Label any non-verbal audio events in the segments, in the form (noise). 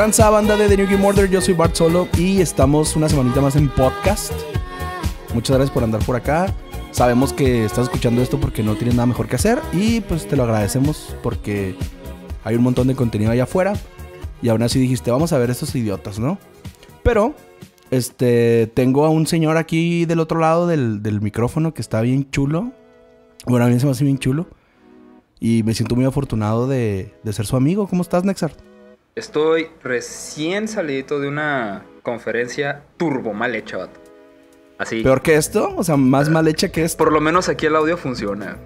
tranza banda de The New Game Order? Yo soy Bart Solo y estamos una semanita más en podcast. Muchas gracias por andar por acá. Sabemos que estás escuchando esto porque no tienes nada mejor que hacer y pues te lo agradecemos porque hay un montón de contenido allá afuera y aún así dijiste, vamos a ver estos idiotas, ¿no? Pero, este, tengo a un señor aquí del otro lado del, del micrófono que está bien chulo. Bueno, a mí se me hace bien chulo. Y me siento muy afortunado de, de ser su amigo. ¿Cómo estás, Nexar? Estoy recién salido de una conferencia turbo mal hecha, vato. Así. ¿Peor que esto? O sea, más mal hecha que esto. Por lo menos aquí el audio funciona.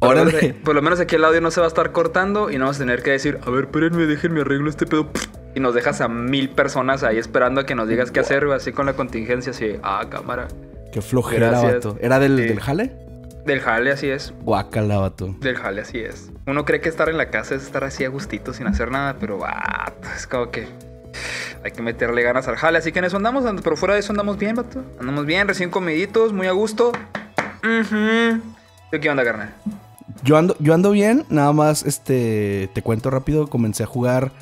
Órale. por lo menos aquí el audio no se va a estar cortando y no vamos a tener que decir, a ver, espérenme, déjenme arreglo este pedo. Y nos dejas a mil personas ahí esperando a que nos digas qué hacer, así con la contingencia, así, ah, cámara. Qué flojera, vato. ¿Era del, Sí. del jale? Del jale, así es. Guácala, vato. Del jale, así es. Uno cree que estar en la casa es estar así a gustito sin hacer nada, pero vato, es como que hay que meterle ganas al jale. Así que en eso andamos, and- pero fuera de eso andamos bien, vato. Andamos bien, recién comiditos, muy a gusto. Ujú. ¿Tú qué onda, carnal? Yo ando, yo ando bien, nada más, este, te cuento rápido, comencé a jugar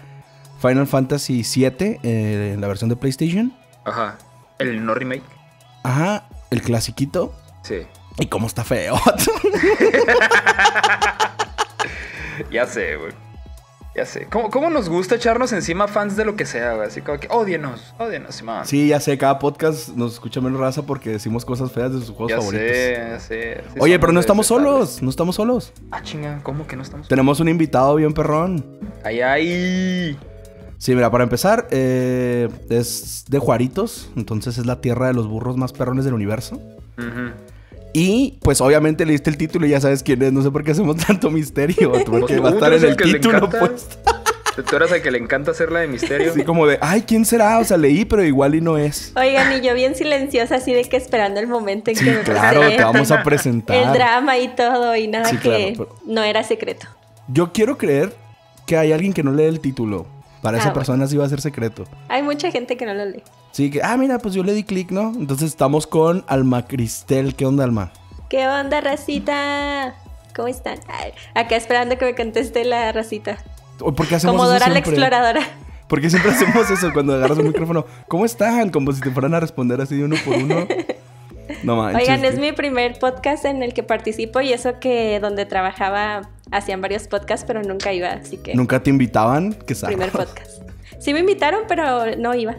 Final Fantasy VII eh, en la versión de PlayStation. Ajá. El no remake. Ajá, el clasiquito. Sí. Y cómo está feo. (laughs) Ya sé, güey. Ya sé. ¿Cómo, cómo nos gusta echarnos encima fans de lo que sea, güey? Así como que, odienos, odienos, man. sí, ya sé, cada podcast nos escucha menos raza porque decimos cosas feas de sus juegos ya favoritos. sé, ya sé. Sí Oye, pero no estamos solos, no estamos solos. Ah, chinga, ¿cómo que no estamos? Tenemos un invitado bien perrón. Ay, ay. Sí, mira, para empezar, eh, es de Juaritos, entonces es la tierra de los burros más perrones del universo. Ujú. Y pues obviamente leíste el título y ya sabes quién es. No sé por qué hacemos (laughs) tanto misterio. Porque va a estar en el el título, encanta. pues. Tú eres el que le encanta hacerla de misterio. Así como de, ay, ¿quién será? O sea, leí, pero igual y no es. Oigan, y yo bien silenciosa, así de que esperando el momento en Sí, que me claro, te vamos a el presentar. drama y todo, y nada Sí, que claro, pero- no era secreto. Yo quiero creer que hay alguien que no lee el título. Para Ah, esa bueno. persona sí va a ser secreto. Hay mucha gente que no lo lee. Sí, que, ah, mira, pues yo le di clic, ¿no? Entonces estamos con Alma Cristel. ¿Qué onda, Alma? ¿Qué onda, racita? ¿Cómo están? Ay, acá esperando que me conteste la racita. ¿O ¿Por qué hacemos Como eso Dora la exploradora. Porque siempre (laughs) hacemos eso cuando agarras un micrófono. ¿Cómo están? Como si te fueran a responder así de uno por uno. No manches. Oigan, es mi primer podcast en el que participo y eso que donde trabajaba hacían varios podcasts, pero nunca iba, así que ¿Nunca te invitaban? ¿Qué sabes? primer podcast. Sí me invitaron, pero no iba.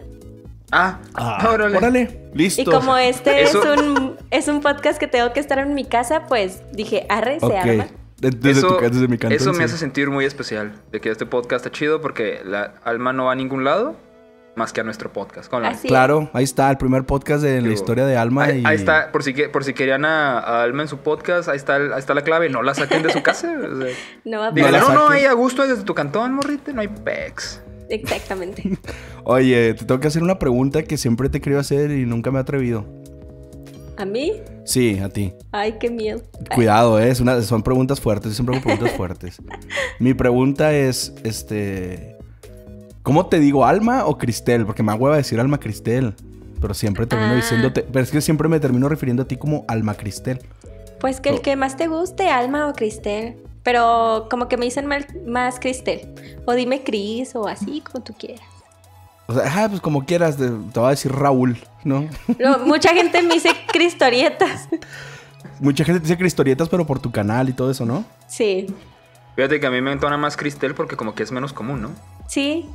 Ah, Ah, órale. órale. Listo. Y como este Eso- es un es un podcast que tengo que estar en mi casa, pues dije, arre, se Ok. arma. De- Desde, eso, tu desde mi canto. eso me sí. hace sentir muy especial. De que este podcast está chido porque la alma no va a ningún lado más que a nuestro podcast. Con la- Así. Claro, ahí está, el primer podcast de la Digo, historia de Alma. Ahí, y... ahí está, por si, que- por si querían a, a Alma en su podcast, ahí está, ahí está la clave. No la saquen de su casa. o sea, (laughs) No va a díganle, no, no, ahí a gusto desde tu cantón, morrite, no hay pex. (laughs) Exactamente. Oye, te tengo que hacer una pregunta que siempre te querido hacer y nunca me he atrevido. ¿A mí? Sí, a ti. Ay, qué miedo. Cuidado, eh, es una- son preguntas fuertes. Yo siempre hago preguntas fuertes. (laughs) Mi pregunta es, este... ¿Cómo te digo, Alma o Cristel? Porque me hueva decir Alma Cristel. Pero siempre termino Ah. diciéndote... Pero es que siempre me termino refiriendo a ti como Alma Cristel. Pues que el que más te guste, Alma o Cristel. Pero como que me dicen mal- más Cristel. O dime Cris o así, como tú quieras. O sea, ah, pues como quieras, te, te voy a decir Raúl, ¿no? No, mucha gente me dice (laughs) Cristorietas. Mucha gente te dice Cristorietas, pero por tu canal y todo eso, ¿no? Sí, Fíjate que a mí me entona más Cristel porque como que es menos común, ¿no? sí.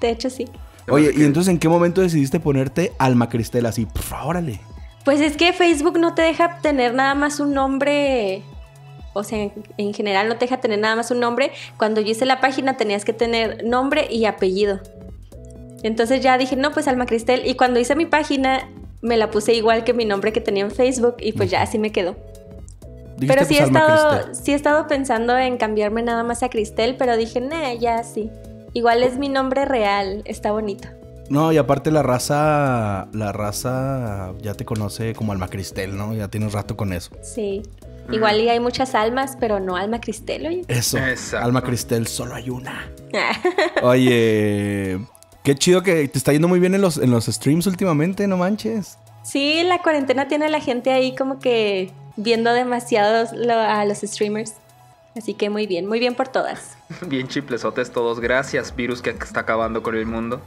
De hecho, sí. Oye, ¿y entonces en qué momento decidiste ponerte Alma Cristel así? Pff, órale. Pues es que Facebook no te deja tener nada más un nombre. O sea, en, en general no te deja tener nada más un nombre. Cuando yo hice la página tenías que tener nombre y apellido. Entonces ya dije, no, pues Alma Cristel. Y cuando hice mi página, me la puse igual que mi nombre que tenía en Facebook y pues ya así me quedó. Pero sí he, pues, estado, sí he estado pensando en cambiarme nada más a Cristel, pero dije, nah, ya sí. Igual es mi nombre real, está bonito. No, y aparte la raza, la raza ya te conoce como Alma Cristel, ¿no? Ya tienes rato con eso. Sí. Igual y hay muchas almas, pero no Alma Cristel, oye. Eso. Exacto. Alma Cristel, solo hay una. (laughs) Oye, qué chido que te está yendo muy bien en los, en los streams últimamente, no manches. Sí, la cuarentena tiene a la gente ahí como que viendo demasiados lo- a los streamers. Así que muy bien, muy bien por todas. (laughs) Bien chiplesotes todos. Gracias, virus que está acabando con el mundo.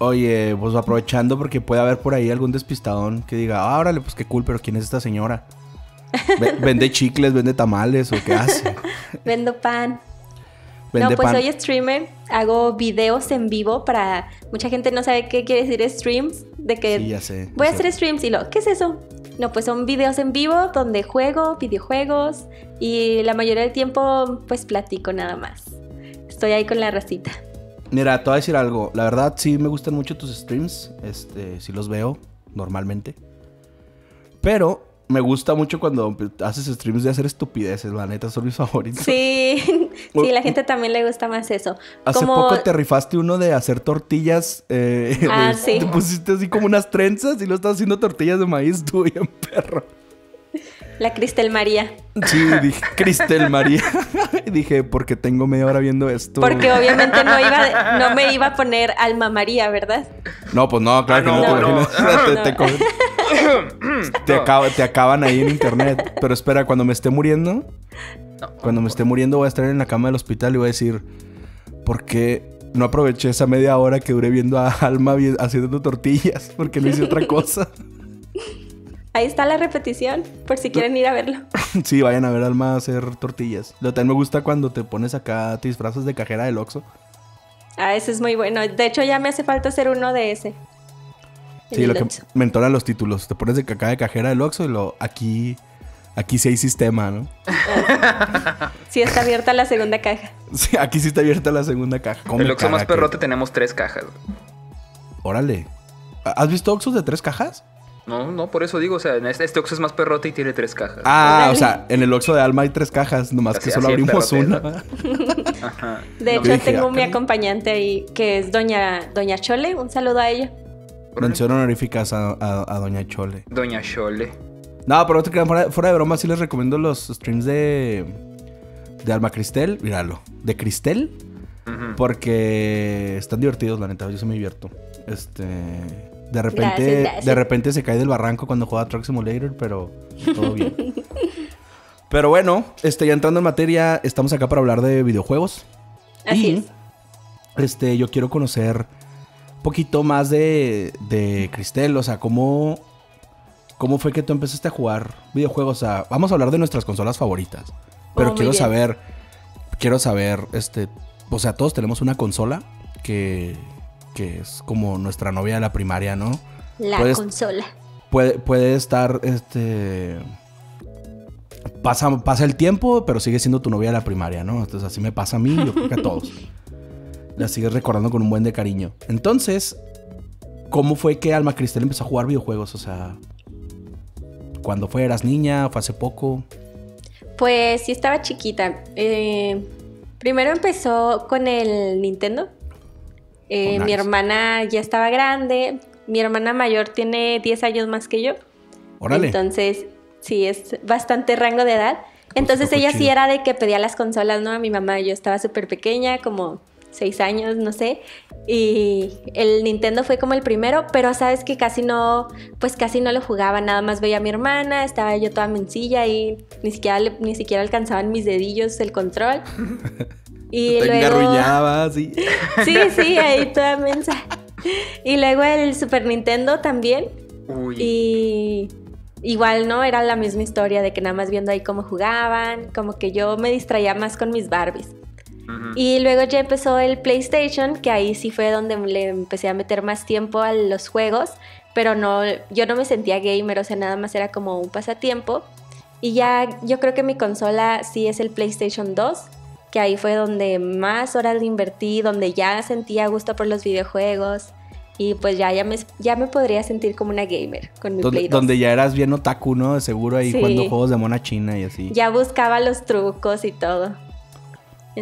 Oye, pues aprovechando porque puede haber por ahí algún despistadón que diga, ah, órale, pues qué cool, pero ¿quién es esta señora? Ve- ¿Vende chicles, vende tamales o qué hace? (laughs) Vendo pan. Vende no, pues pan. soy streamer, hago videos en vivo para... Mucha gente no sabe qué quiere decir streams, de que Sí, ya sé. voy a sé. hacer streams y lo, ¿qué es eso? No, pues son videos en vivo donde juego videojuegos y la mayoría del tiempo pues platico nada más. Estoy ahí con la racita. Mira, te voy a decir algo. La verdad, sí me gustan mucho tus streams. Este, sí los veo normalmente. Pero me gusta mucho cuando haces streams de hacer estupideces. La neta, son mis (laughs) favoritos. Sí, (laughs) sí, la gente también le gusta más eso. Hace Como poco te rifaste uno de hacer tortillas. eh, Ah, de- (laughs) sí. Te pusiste así como unas trenzas y lo estás haciendo tortillas de maíz. Estuvo bien perro. la Cristel María. Sí, dije, Cristel María. y dije, porque tengo media hora viendo esto. Porque obviamente no, iba, no me iba a poner Alma María, ¿verdad? No, pues no, claro Ah, que no, no, te no. imaginas. te, No. te co- (coughs) te acaba- te acaban ahí en internet. Pero espera, cuando me esté muriendo, No. cuando me esté muriendo, voy a estar en la cama del hospital y voy a decir, ¿por qué no aproveché esa media hora que duré viendo a Alma haciendo tortillas? Porque no hice otra cosa. (laughs) Ahí está la repetición, por si quieren ir a verlo. (laughs) sí, vayan a ver a Alma hacer tortillas. Lo también me gusta cuando te pones acá, te disfrazas de cajera del Oxxo. Ah, ese es muy bueno. De hecho, ya me hace falta hacer uno de ese. Sí, lo que me entonan los títulos. Te pones de caca de cajera del Oxxo y lo aquí aquí sí hay sistema, ¿no? (laughs) Sí, está abierta la segunda caja. Sí, aquí sí está abierta la segunda caja. ¿Cómo El Oxxo más que- perrote tenemos tres cajas. Órale. ¿Has visto Oxxos de tres cajas? No, no, por eso digo, o sea, este, este Oxxo es más perrote y tiene tres cajas. Ah, o sea, en el Oxxo de Alma hay tres cajas, nomás Así- que solo abrimos perrote, una. Ajá. De No, hecho, dije, tengo ah, mi caray. acompañante ahí, que es doña, doña Chole. Un saludo a ella. Mención honoríficas a, a- a Doña Chole. Doña Chole. No, pero te crean, fuera, fuera de broma, sí les recomiendo los streams de, de Alma Cristel. Míralo, de Cristel. Porque están divertidos, la neta. Yo se me divierto. Este. De repente, Gracias, gracias. de repente se cae del barranco cuando juega Truck Simulator, pero todo bien. (laughs) pero bueno, este, ya entrando en materia, estamos acá para hablar de videojuegos. Así Y, es. Este, yo quiero conocer poquito más de, de Cristel, o sea, cómo, cómo fue que tú empezaste a jugar videojuegos. O sea, vamos a hablar de nuestras consolas favoritas. Pero Oh, quiero bien. saber, quiero saber, este, o sea, todos tenemos una consola que, que es como nuestra novia de la primaria, ¿no? La puedes- consola. Puede, puede estar, este... Pasa, pasa el tiempo, pero sigue siendo tu novia de la primaria, ¿no? Entonces así me pasa a mí, yo creo que a todos. (laughs) La sigues recordando con un buen de cariño. Entonces, ¿cómo fue que Alma Cristel empezó a jugar videojuegos? O sea, cuando fue, eras niña, fue hace poco. Pues sí estaba chiquita. Eh, primero empezó con el Nintendo. Eh, Oh, nice. Mi hermana ya estaba grande. Mi hermana mayor tiene 10 años más que yo. Órale. Entonces, sí, es bastante rango de edad. Entonces está muy ella sí era de que pedía las consolas, ¿no? A mi mamá yo estaba súper pequeña, como 6 años, no sé. Y el Nintendo fue como el primero, pero sabes que casi no, pues casi no lo jugaba, nada más veía a mi hermana, estaba yo toda mencilla y ni siquiera, ni siquiera alcanzaban mis dedillos el control. (laughs) Y Te luego... sí. (laughs) Sí, sí, ahí toda mensa. Y luego el Super Nintendo también. Uy. Y igual, ¿no? Era la misma historia de que nada más viendo ahí cómo jugaban, como que yo me distraía más con mis Barbies. Y luego ya empezó el PlayStation, que ahí sí fue donde le empecé a meter más tiempo a los juegos, pero no, yo no me sentía gamer, o sea, nada más era como un pasatiempo. Y ya yo creo que mi consola sí es el PlayStation 2, que ahí fue donde más horas le invertí, donde ya sentía gusto por los videojuegos. Y pues ya, ya, me, ya me podría sentir como una gamer con mi Play 2. donde ya eras bien otaku, ¿no? Seguro ahí Sí. jugando juegos de mona china y así. Ya buscaba los trucos y todo.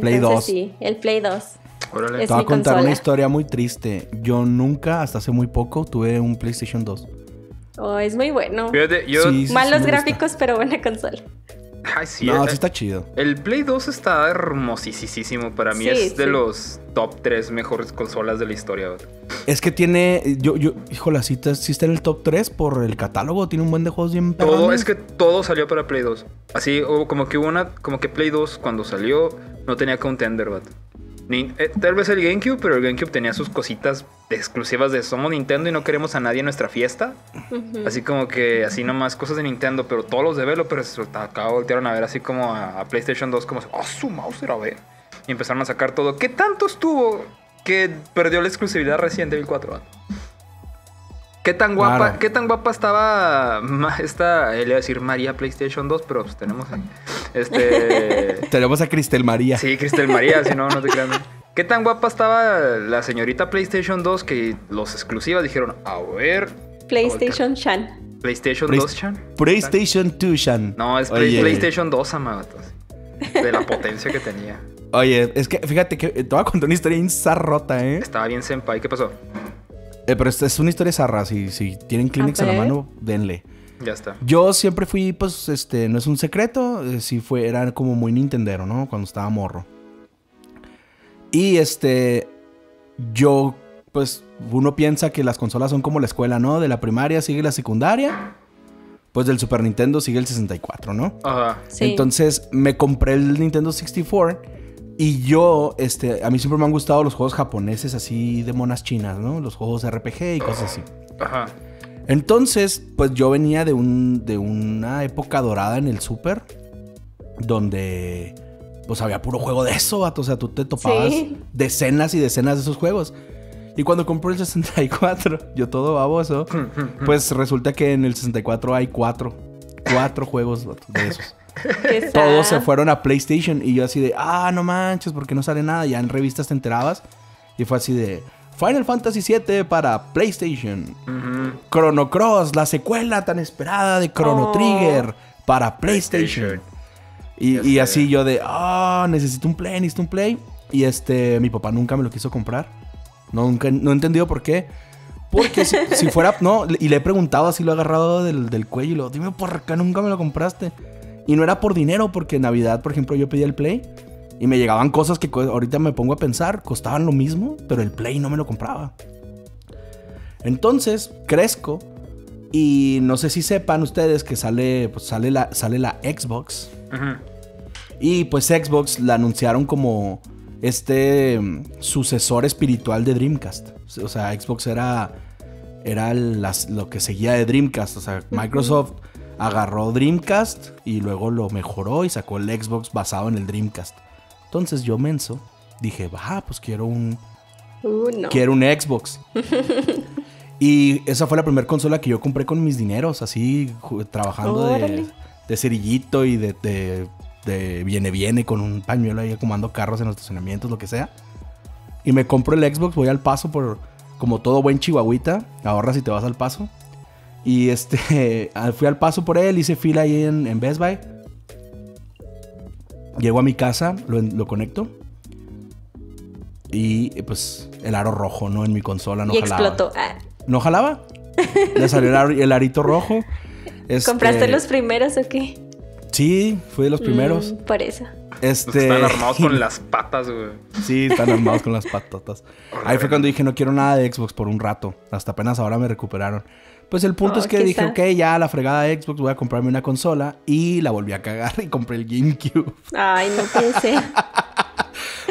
Play Entonces 2. sí, el Play 2. Órale. es Te voy a contar una historia muy triste. Yo nunca, hasta hace muy poco, tuve un PlayStation 2. Oh, es muy bueno. Fíjate, yo Sí, sí, Malos gráficos, pero buena consola. Ay, sí. no, eh, sí está chido. El Play 2 está hermosísimo. Para mí Sí, es de sí. los top 3 mejores consolas de la historia. Es que tiene. Yo, yo, híjole, sí está, sí está en el top 3 por el catálogo. Tiene un buen de juegos bien Todo, perrones. es que todo salió para Play 2. Así, o como que hubo una, como que Play 2 cuando salió no tenía contender, vato. Eh, tal vez el GameCube, pero el GameCube tenía sus cositas exclusivas de somos Nintendo y no queremos a nadie en nuestra fiesta. Así como que, así nomás cosas de Nintendo, pero todos los developers acá voltearon a ver así como a, a PlayStation 2, como, ah, su mouse era ver. Y empezaron a sacar todo. ¿Qué tanto estuvo que perdió la exclusividad Resident Evil 4? ¿Qué tan guapa, Claro. qué tan guapa estaba esta, le iba a decir María PlayStation 2, pero pues tenemos ahí. Este. (laughs) Tenemos a Cristel María. Sí, Cristel María, si no, no te creas. ¿Qué tan guapa estaba la señorita PlayStation 2 que los exclusivas dijeron, a ver, PlayStation Chan. PlayStation Play- 2, Chan? PlayStation 2, Shan. No, es Play- Oye. PlayStation 2, amagatos. De la potencia que tenía. Oye, es que fíjate que eh, te voy a contar una historia bien zarrota, ¿eh? Estaba bien senpai. ¿Qué pasó? Eh, pero esta es una historia zarra. Si, si tienen Kleenex en la mano, denle. Ya está. Yo siempre fui, pues, este, no es un secreto, eh, sí fue, era como muy nintendero, ¿no? Cuando estaba morro. Y este, yo, pues, uno piensa que las consolas son como la escuela, ¿no? De la primaria sigue la secundaria, pues del Super Nintendo sigue el 64, ¿no? Ajá. Sí. Entonces me compré el Nintendo 64 y yo, este, a mí siempre me han gustado los juegos japoneses así de monas chinas, ¿no? Los juegos de RPG y cosas así. Ajá. Entonces, pues yo venía de, un, de una época dorada en el Super, donde pues había puro juego de eso, vato. O sea, tú te topabas Sí. decenas y decenas de esos juegos. Y cuando compré el 64, (laughs) yo todo baboso, (laughs) pues resulta que en el 64 hay cuatro, cuatro juegos vato, de esos. (laughs) ¿Qué Todos se fueron a PlayStation y yo así de, ah, no manches, porque no sale nada. Ya en revistas te enterabas. Y fue así de, Final Fantasy VII para PlayStation. Chrono Cross, la secuela tan esperada de Chrono Oh. Trigger para PlayStation. Y, así yo de, ah, necesito un Play, necesito un Play. Y este, mi papá nunca me lo quiso comprar. Nunca, no he entendido por qué. Porque si, (laughs) si fuera, no, y le he preguntado así, lo he agarrado del, del cuello y lo, dime por qué nunca me lo compraste. Y no era por dinero, porque en Navidad, por ejemplo, yo pedía el Play y me llegaban cosas que ahorita me pongo a pensar, costaban lo mismo, pero el Play no me lo compraba. Entonces, crezco y no sé si sepan ustedes que sale, pues sale la, sale la Xbox. Y pues Xbox la anunciaron como este mm, sucesor espiritual de Dreamcast. O sea, Xbox era, era las- lo que seguía de Dreamcast. O sea, Microsoft agarró Dreamcast y luego lo mejoró y sacó el Xbox basado en el Dreamcast. Entonces yo menso dije, va, pues quiero un, Uh, no. quiero un Xbox. (laughs) y esa fue la primera consola que yo compré con mis dineros, así trabajando de, Órale. de cerillito y de, de, de viene viene con un pañuelo ahí comando carros en los estacionamientos, lo que sea. Y me compro el Xbox, voy al paso por como todo buen chihuahuita, ahorras y te vas al paso. Y este, (laughs) fui al paso por él, hice fila ahí en, en Best Buy. Llego a mi casa, lo, lo conecto. Y pues el aro rojo, ¿no? En mi consola no y jalaba. explotó. Ah, ¿No jalaba? (laughs) Le salió el, ar- el arito rojo. Este, ¿Compraste los primeros o qué? Sí, fui de los primeros. Mm, por eso. Este... Están armados con (laughs) las patas, güey. Sí, están armados con las patotas. Ahí fue cuando dije, no quiero nada de Xbox por un rato. Hasta apenas ahora me recuperaron. Pues el punto Oh, es que dije, sad. ok, ya la fregada de Xbox, voy a comprarme una consola. Y la volví a cagar y compré el GameCube. Ay, no pensé. (laughs)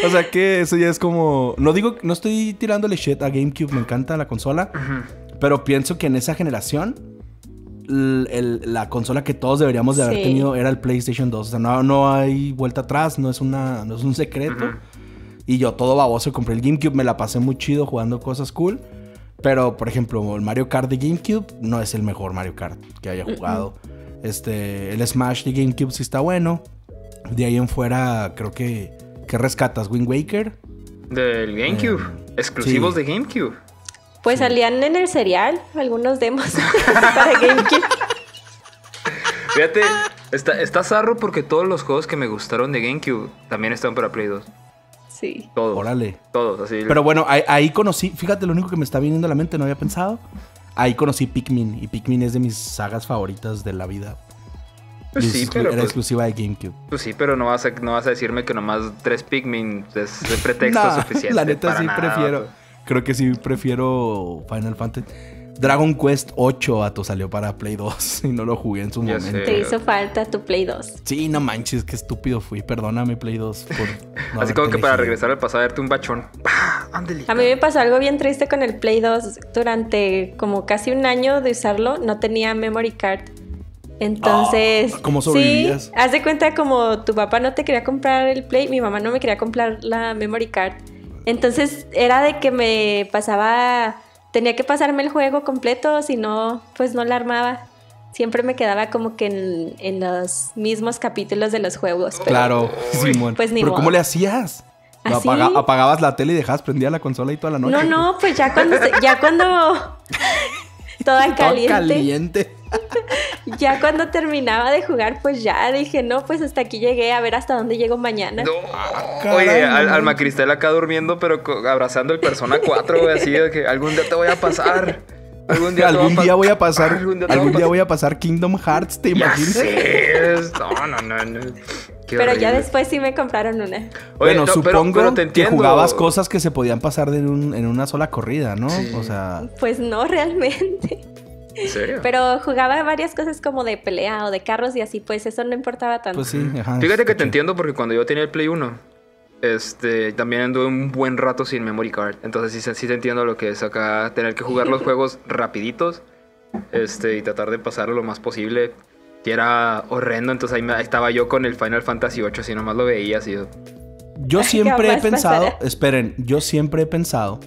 O sea que eso ya es como... No digo, no estoy tirándole shit a GameCube, me encanta la consola. Pero pienso que en esa generación, el- la consola que todos deberíamos de haber Sí. tenido era el PlayStation 2. O sea, no, no hay vuelta atrás, no es, una, no es un secreto. Y yo todo baboso compré el GameCube, me la pasé muy chido jugando cosas cool. Pero, por ejemplo, el Mario Kart de GameCube no es el mejor Mario Kart que haya jugado. Este, el Smash de GameCube sí está bueno. De ahí en fuera, creo que... ¿Qué rescatas? ¿Wind Waker? Del GameCube. Eh, Exclusivos sí. de GameCube. Pues salían en el serial algunos demos (laughs) para GameCube. Fíjate, está, está zarro porque todos los juegos que me gustaron de GameCube también están para Play 2. Sí. Todos. Órale. Todos, así. Pero bueno, ahí, ahí conocí... Fíjate, lo único que me está viniendo a la mente, no había pensado. Ahí conocí Pikmin. Y Pikmin es de mis sagas favoritas de la vida. Pues sí, pero era pues- exclusiva de GameCube. Pues sí, pero no vas a, no vas a decirme que nomás tres Pikmin es de pretexto (laughs) Nah, suficiente. La neta para sí nada, prefiero. vato. Creo que sí prefiero Final Fantasy. Dragon Quest 8 vato salió para Play 2 (laughs) y no lo jugué en su Ya momento. sé. Te hizo falta tu Play 2. Sí, no manches, qué estúpido fui. Perdóname, Play 2, por (laughs) no Así como que para regresar al pasado, darte un bachón. A mí me pasó algo bien triste con el Play 2. Durante como casi un año de usarlo, no tenía memory card. Entonces, Ah, (gasps) ¿cómo sí, sobrevivías? haz de cuenta como tu papá no te quería comprar el Play, mi mamá no me quería comprar la memory card. Entonces, era de que me pasaba, tenía que pasarme el juego completo, si no, pues no la armaba. Siempre me quedaba como que en, en los mismos capítulos de los juegos. pero- Claro, Simón. Pues ni Pero modo. ¿cómo le hacías? ¿Así? apaga- apagabas la tele y dejabas prendida la consola y toda la noche. No, no, pues ya cuando, se- ya cuando (laughs) toda Todo caliente, caliente. (laughs) ya cuando terminaba de jugar, pues ya dije, no, pues hasta aquí llegué, a ver hasta dónde llego mañana. No. caray, Oye, al. Alma Cristel acá durmiendo, pero abrazando el Persona 4, güey, así de que algún día te voy a pasar. Algún día, algún voy a pasar, Algún día, algún voy a pasar Kingdom Hearts, ¿te imaginas? No, no, no. no. Qué pero ya después sí me compraron una. Oye, bueno, no, supongo pero te que jugabas cosas que se podían pasar de un- en una sola corrida, ¿no? Sí. O sea, Pues no (laughs) realmente. ¿En serio? Pero jugaba varias cosas como de pelea o de carros y así, pues eso no importaba tanto. pues sí, ajá. Fíjate que te entiendo porque cuando yo tenía el Play 1, este, también anduve un buen rato sin memory card. Entonces sí, se- sí te entiendo lo que es acá tener que jugar los (laughs) juegos rapiditos este, y tratar de pasarlo lo más posible. Que era horrendo, entonces ahí, me- ahí estaba yo con el Final Fantasy VIII, así nomás lo veía así. Yo (laughs) siempre he pensado, pasará. esperen, yo siempre he pensado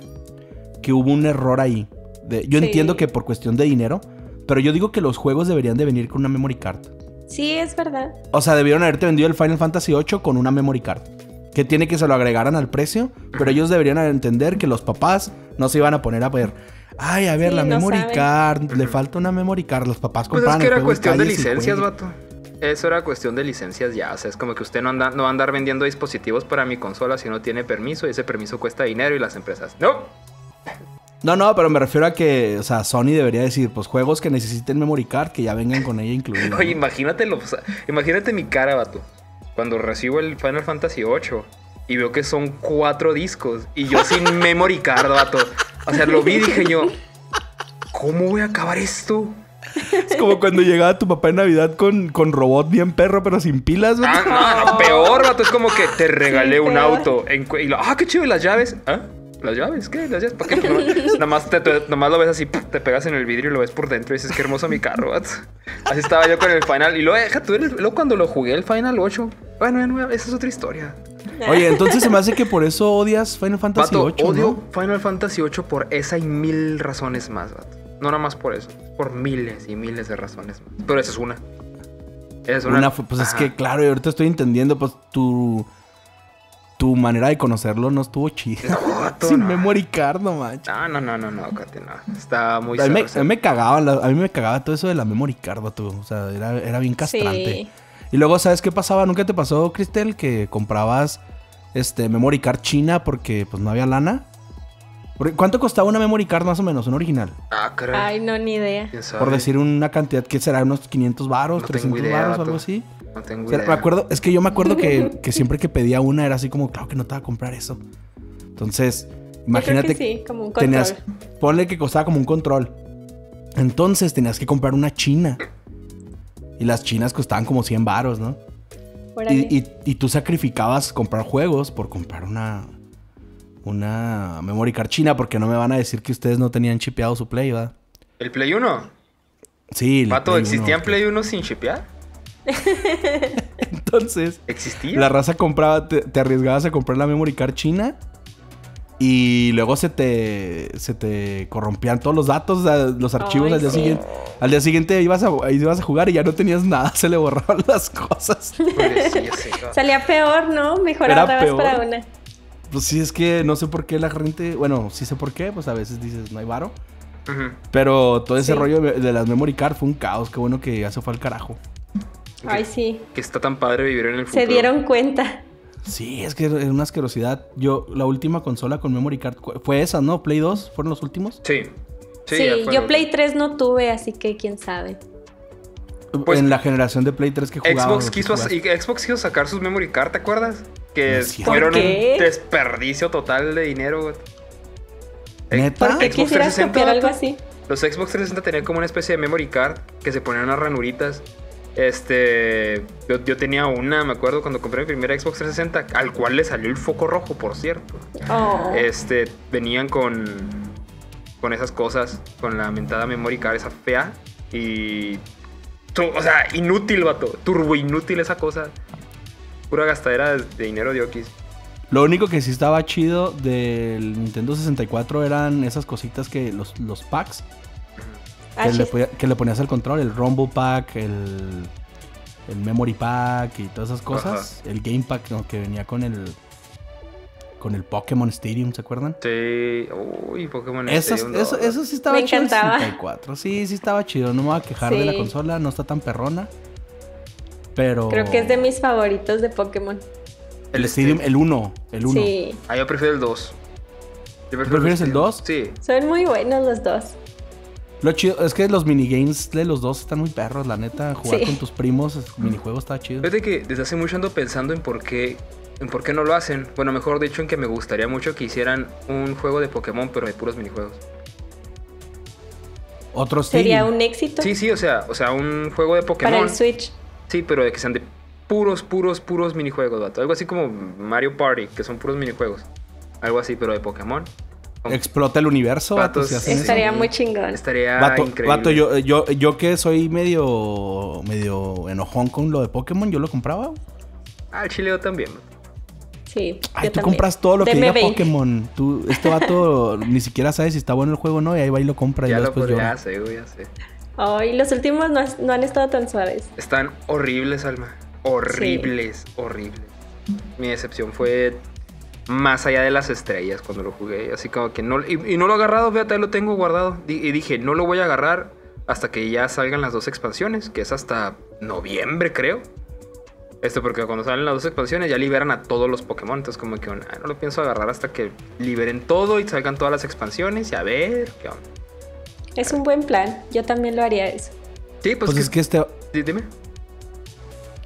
que hubo un error ahí. De- yo Sí. entiendo que por cuestión de dinero, pero yo digo que los juegos deberían de venir con una memory card. Sí, es verdad. O sea, debieron haberte vendido el Final Fantasy VIII con una memory card. Que tiene que se lo agregaran al precio, pero ellos deberían entender que los papás no se iban a poner a ver. Ay, a ver, Sí, la no memory saben. card, le falta una memory card. Los papás Pues es compraban que era cuestión de licencias, vato. Eso era cuestión de licencias ya. O sea, es como que usted no, anda, no va a andar vendiendo dispositivos para mi consola si no tiene permiso y ese permiso cuesta dinero y las empresas. No. No, no, pero me refiero a que, o sea, Sony debería decir, pues juegos que necesiten memory card que ya vengan con ella incluida. Oye, imagínate, o sea, imagínate mi cara, vato. Cuando recibo el Final Fantasy VIII y veo que son cuatro discos y yo sin (laughs) memory card, vato. O sea, lo vi y dije yo, ¿cómo voy a acabar esto? Es como cuando llegaba tu papá en Navidad con, con robot bien perro, pero sin pilas. güey. Ah, no, no, peor, vato. Es como que te regalé Sí, un peor. auto. en cu- y lo, ah, qué chido, ¿y las llaves? ¿Ah? ¿Las llaves? ¿Qué? ¿Las llaves? ¿Para qué? Pues no- nada, más te, te- nada más lo ves así, te pegas en el vidrio y lo ves por dentro y dices, qué hermoso mi carro, vato. Así estaba yo con el Final. Y luego, deja tú, luego cuando lo jugué el Final 8. Bueno, bueno, esa es otra historia. Oye, entonces se me hace que por eso odias Final Fantasy Vato, VIII, odio ¿no? Final Fantasy 8 por esa y mil razones más, vato. No nada más por eso, por miles y miles de razones más. Pero esa es una. Esa es una. Pues es que, claro, y ahorita estoy entendiendo, pues tu, tu manera de conocerlo no estuvo chida. No, (laughs) Sin no. memory card, no manches. No, no, no, no, no, Cate, no. Está muy A mí, me, a mí me cagaba, la- a mí me cagaba todo eso de la memory card, vato. O sea, era, era bien castrante. Sí. Y luego, ¿sabes qué pasaba? ¿Nunca te pasó, Cristel, que comprabas este memory card china porque pues no había lana? ¿Cuánto costaba una memory card más o menos, una original? Ah, caray. Ay, no, ni idea. Por decir una cantidad que será unos 500 varos, No 300 tengo idea, varos algo así. No tengo O sea, idea. me acuerdo, es que yo me acuerdo que, (laughs) que siempre que pedía una era así como, claro que no te va a comprar eso. Entonces, imagínate Yo creo que sí, como un control. tenías, ponle que costaba como un control. Entonces tenías que comprar una china. Y las chinas costaban como 100 varos, ¿no? Y, y- y tú sacrificabas comprar juegos por comprar una una memory card china porque no me van a decir que ustedes no tenían chipeado su Play, ¿verdad? ¿El Play 1? Sí. el Pato, Play ¿existían 1, Play 1 sin chipear? (laughs) Entonces, ¿Existía? la raza compraba, te, te arriesgabas a comprar la memory card china y luego se te, se te corrompían todos los datos, los archivos Ay, al día sí. siguiente. Al día siguiente ibas a, ibas a jugar y ya no tenías nada, se le borraban las cosas. Vato. (laughs) Salía peor, ¿no? Mejor Era ahorrabas peor. para una. Pues sí, es que no sé por qué la gente, bueno, sí sé por qué, pues a veces dices, no hay varo. Pero todo ese Sí. rollo de, de las memory card fue un caos, qué bueno que ya se fue al carajo. Ay, sí. Que está tan padre vivir en el futuro. Se dieron cuenta. Sí, es que era una asquerosidad. Yo, la última consola con memory card fue esa, ¿no? Play 2, ¿fueron los últimos? Sí. Sí, yo Play 3 no tuve, así que quién sabe. Pues- en la generación de Play 3 que jugaba. Xbox quiso, y Xbox quiso sacar sus memory card, ¿te acuerdas? Que es fueron un desperdicio total de dinero, güey. ¿Neta? ¿Por qué Xbox quisieras 360, copiar algo así? Los Xbox 360 tenían como una especie de memory card que se ponían unas ranuritas. Este, yo, yo tenía una, me acuerdo cuando compré mi primera Xbox 360, al cual le salió el foco rojo, por cierto. Oh. Este, venían con con esas cosas, con la mentada memory card esa fea y o sea, inútil, vato, turbo inútil esa cosa. Pura gastadera de, dinero de Okis. Lo único que sí estaba chido del Nintendo 64 eran esas cositas que los, los packs que, le, chis. podía- que le ponías al control, el Rumble Pack, el, el Memory Pack y todas esas cosas. El Game Pack ¿no? que venía con el con el Pokémon Stadium, ¿se acuerdan? Sí, uy, Pokémon Esas, Stadium eso, 2. eso sí estaba Me chido. el encantaba. 64. Sí, sí estaba chido. No me voy a quejar de la consola, no está tan perrona. Pero. Creo que es de mis favoritos de Pokémon. El Stadium, el 1. El 1. Sí. Ah, yo prefiero el 2. Yo prefiero prefieres el Stadium. 2? Sí. Son muy buenos los dos. Lo chido es que los minigames de los dos están muy perros, la neta. Jugar Sí. con tus primos, el minijuego está chido. Fíjate que desde hace mucho ando pensando en por qué en por qué no lo hacen. Bueno, mejor dicho, en que me gustaría mucho que hicieran un juego de Pokémon, pero de puros minijuegos. Otro Sería Stadium. un éxito Sí, sí, o sea, o sea, un juego de Pokémon. para el Switch. Sí, pero de que sean de puros, puros, puros minijuegos, vato. Algo así como Mario Party, que son puros minijuegos. Algo así, pero de Pokémon. Explota el universo, vato, si eso. Estaría muy chingón. Estaría Vato, increíble. vato, yo, yo, yo que soy medio, medio enojón con lo de Pokémon, yo lo compraba. Ah, el chile yo también. Sí. Ay, yo tú también. compras todo lo que diga 20. Pokémon. Tú, este vato (laughs) ni siquiera sabe si está bueno el juego o no, y ahí va y lo compra y Ya yo lo después podría llora. hacer, güey, ya sé. Ay, los últimos no, no han estado tan suaves. Están horribles, Alma. Horribles, horribles. Mi decepción fue más allá de las estrellas cuando lo jugué. Así como que no. Y, y no lo he agarrado, fíjate, ahí lo tengo guardado. Y dije, no lo voy a agarrar hasta que ya salgan las dos expansiones, que es hasta noviembre, creo. Esto porque cuando salen las dos expansiones ya liberan a todos los Pokémon. Entonces, como que ah, no lo pienso agarrar hasta que liberen todo y salgan todas las expansiones y a ver qué onda. Es un buen plan. Yo también lo haría eso. Sí, pues, Pues que, es que este, di- dime.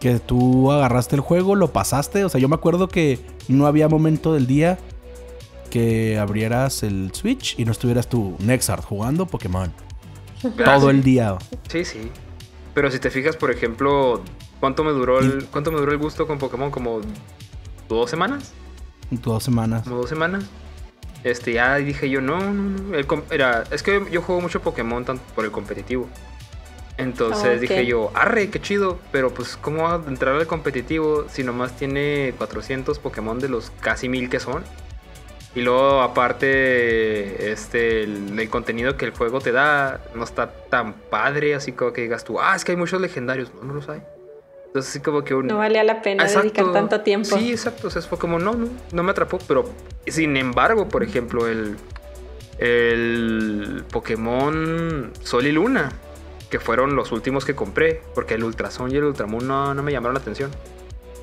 Que tú agarraste el juego, lo pasaste. O sea, yo me acuerdo que no había momento del día que abrieras el Switch y no estuvieras tú, Nexart, jugando Pokémon. Todo el día. Sí, sí. Pero si te fijas, por ejemplo, ¿cuánto me duró el, cuánto me duró el gusto con Pokémon? ¿Como dos semanas? Dos semanas. ¿Como dos semanas? Este, ya dije yo, no, no, no. el era, es que yo juego mucho Pokémon tanto por el competitivo. Entonces Ah, ok. dije yo, arre, qué chido. Pero pues, ¿cómo va a entrar al competitivo si nomás tiene 400 Pokémon de los casi mil que son? Y luego, aparte, este, el, el contenido que el juego te da no está tan padre, así como que digas tú, ah, es que hay muchos legendarios. No, no los hay. Entonces, así como que un... No valía la pena Exacto. dedicar tanto tiempo. Sí, exacto. O sea, fue como, no, no, no me atrapó. Pero, sin embargo, por ejemplo, el, el Pokémon Sol y Luna, que fueron los últimos que compré, porque el Ultrason y el Ultramoon no, no me llamaron la atención.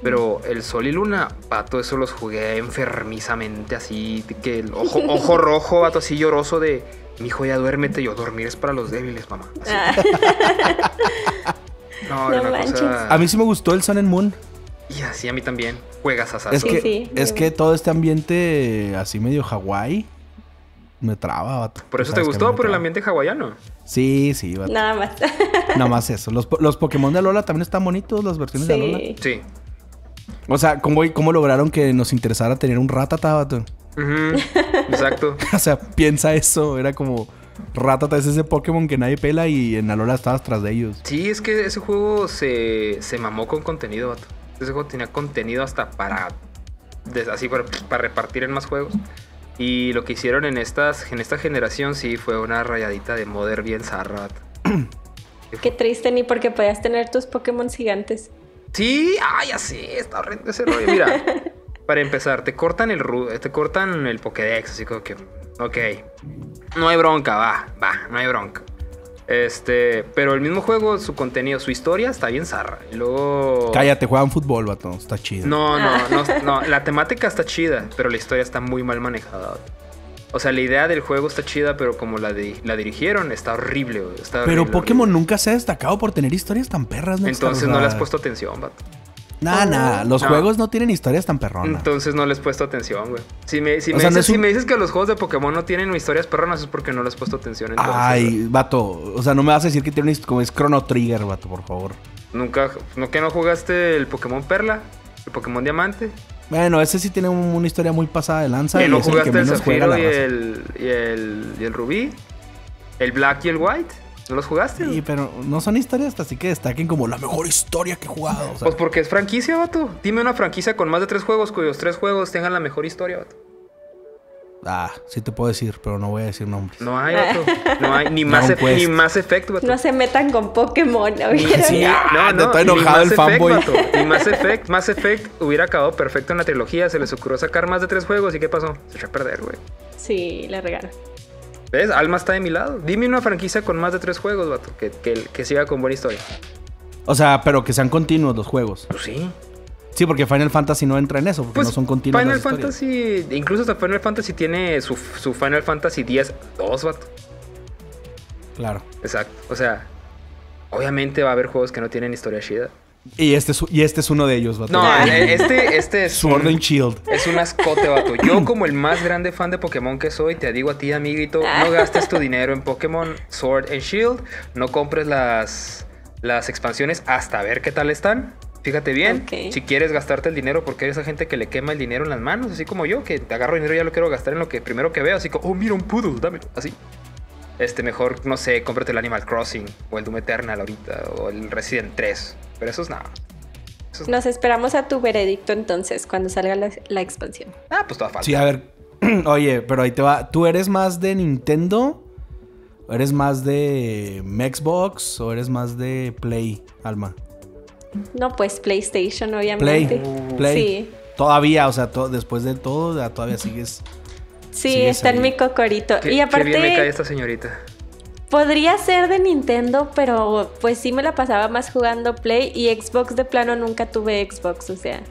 Pero el Sol y Luna, vato, eso los jugué enfermizamente, así, que el ojo, ojo rojo, vato, así lloroso de, mi hijo ya duérmete, yo dormir es para los débiles, mamá. Así. Ah, No, (laughs) No era una manches. cosa... A mí sí me gustó el Sun and Moon. Y así a mí también. Juegas a Es Sí, que, sí, es muy que todo este ambiente así medio Hawái me traba, vato. Por eso te gustó, por el ambiente hawaiano. Sí, sí, vato. Nada más. (laughs) Nada más eso. Los, los Pokémon de Alola también están bonitos, las versiones de Alola. sí. Sí. O sea, ¿cómo, cómo lograron que nos interesara tener un Ratata, vato? Ujú, Exacto. (laughs) O sea, piensa eso. Era como Ratata es ese Pokémon que nadie pela y en Alola estabas tras de ellos. Sí, es que ese juego se, se mamó con contenido, vato. Ese juego tenía contenido hasta para. así para, para repartir en más juegos. Y lo que hicieron en, estas, en esta generación sí fue una rayadita de Modern bien zarra, vato. (clears throat) Qué triste, ni porque podías tener tus Pokémon gigantes. Sí, ah, ya sé, está horrendo ese rollo. Mira, (laughs) para empezar, te cortan el te cortan el Pokédex, así como que, ok, no hay bronca, va, va, no hay bronca. Este, pero el mismo juego, su contenido, su historia está bien zarra. Y luego. Cállate, juegan fútbol, vato. Está chido. No, no, no, no, la temática está chida, pero la historia está muy mal manejada. O sea, la idea del juego está chida, pero como la, di- la dirigieron, está horrible, güey. Está Pero Pokémon horrible. nunca se ha destacado por tener historias tan perras, ¿no? Entonces no le has puesto atención, vato. Nah, nah, los No. juegos no tienen historias tan perronas. Entonces no les he puesto atención, güey. Si me, si O me sea, no dices, es un- si me dices que los juegos de Pokémon no tienen historias perronas es porque no les he puesto atención entonces. güey. Ay, vato. O sea, no me vas a decir que tiene una como es Chrono Trigger, vato, por favor. Nunca, ¿no que no jugaste el Pokémon Perla? ¿El Pokémon Diamante? Bueno, ese sí tiene un- una historia muy pasada de lanza. ¿Que y no es el que jugaste el juega Zafiro la y el, y, el, y el Rubí? ¿El Black y el White? ¿No los jugaste? Sí, pero no son historias así que destaquen como la mejor historia que he jugado. o sea. Pues porque es franquicia, vato. Dime una franquicia con más de tres juegos cuyos tres juegos tengan la mejor historia, vato. ah, sí te puedo decir, pero no voy a decir nombres. No hay, vato. No hay. Ni (laughs) más, Quest. ni más Effect, vato. No se metan con Pokémon, ¿no Ni- vieron? sí, no, no, está ni enojado el fanboy. Effect, vato. Y Mass (laughs) Effect, Mass Effect hubiera acabado perfecto en la trilogía. Se les ocurrió sacar más de tres juegos. ¿Y qué pasó? Se echó a perder, güey. Sí, le regaron. ¿Ves? Alma está de mi lado. Dime una franquicia con más de tres juegos, vato. Que, que, que siga con buena historia. O sea, pero que sean continuos los juegos. Pues sí. Sí, porque Final Fantasy no entra en eso, porque Pues no son continuos. Final las. Fantasy, incluso hasta Final Fantasy tiene su, su Final Fantasy 10 2, vato. Claro. Exacto. O sea, obviamente va a haber juegos que no tienen historia chida. Y este es, y este es uno de ellos, vato. No, eh, este, este es (laughs) Sword un, and Shield. es un ascote, vato. Yo, (laughs) como el más grande fan de Pokémon que soy, te digo a ti, amiguito, Ah. no gastes tu dinero en Pokémon Sword and Shield. No compres las, las expansiones hasta ver qué tal están. Fíjate bien, si quieres gastarte el dinero porque eres esa gente que le quema el dinero en las manos, así como yo, que te agarro dinero y ya lo quiero gastar en lo que primero que veo, así como, oh, mira un poodle, dámelo, así. Este, mejor, no sé, cómprate el Animal Crossing o el Doom Eternal ahorita o el Resident 3. Pero eso es nada. Es Nos esperamos a tu veredicto entonces, cuando salga la, la expansión. Ah, pues toda falta. Sí, a ver. (clears throat) Oye, pero ahí te va. ¿Tú eres más de Nintendo? ¿O eres más de Xbox? ¿O eres más de Play, Alma? No, pues PlayStation, Play. obviamente. Play. Sí. Todavía, o sea, to- después de todo, ya todavía sigues. Sí, está en mi cocorito. Qué, y qué aparte, bien me cae esta señorita. podría ser de Nintendo, pero pues sí me la pasaba más jugando Play y Xbox de plano nunca tuve Xbox, o sea,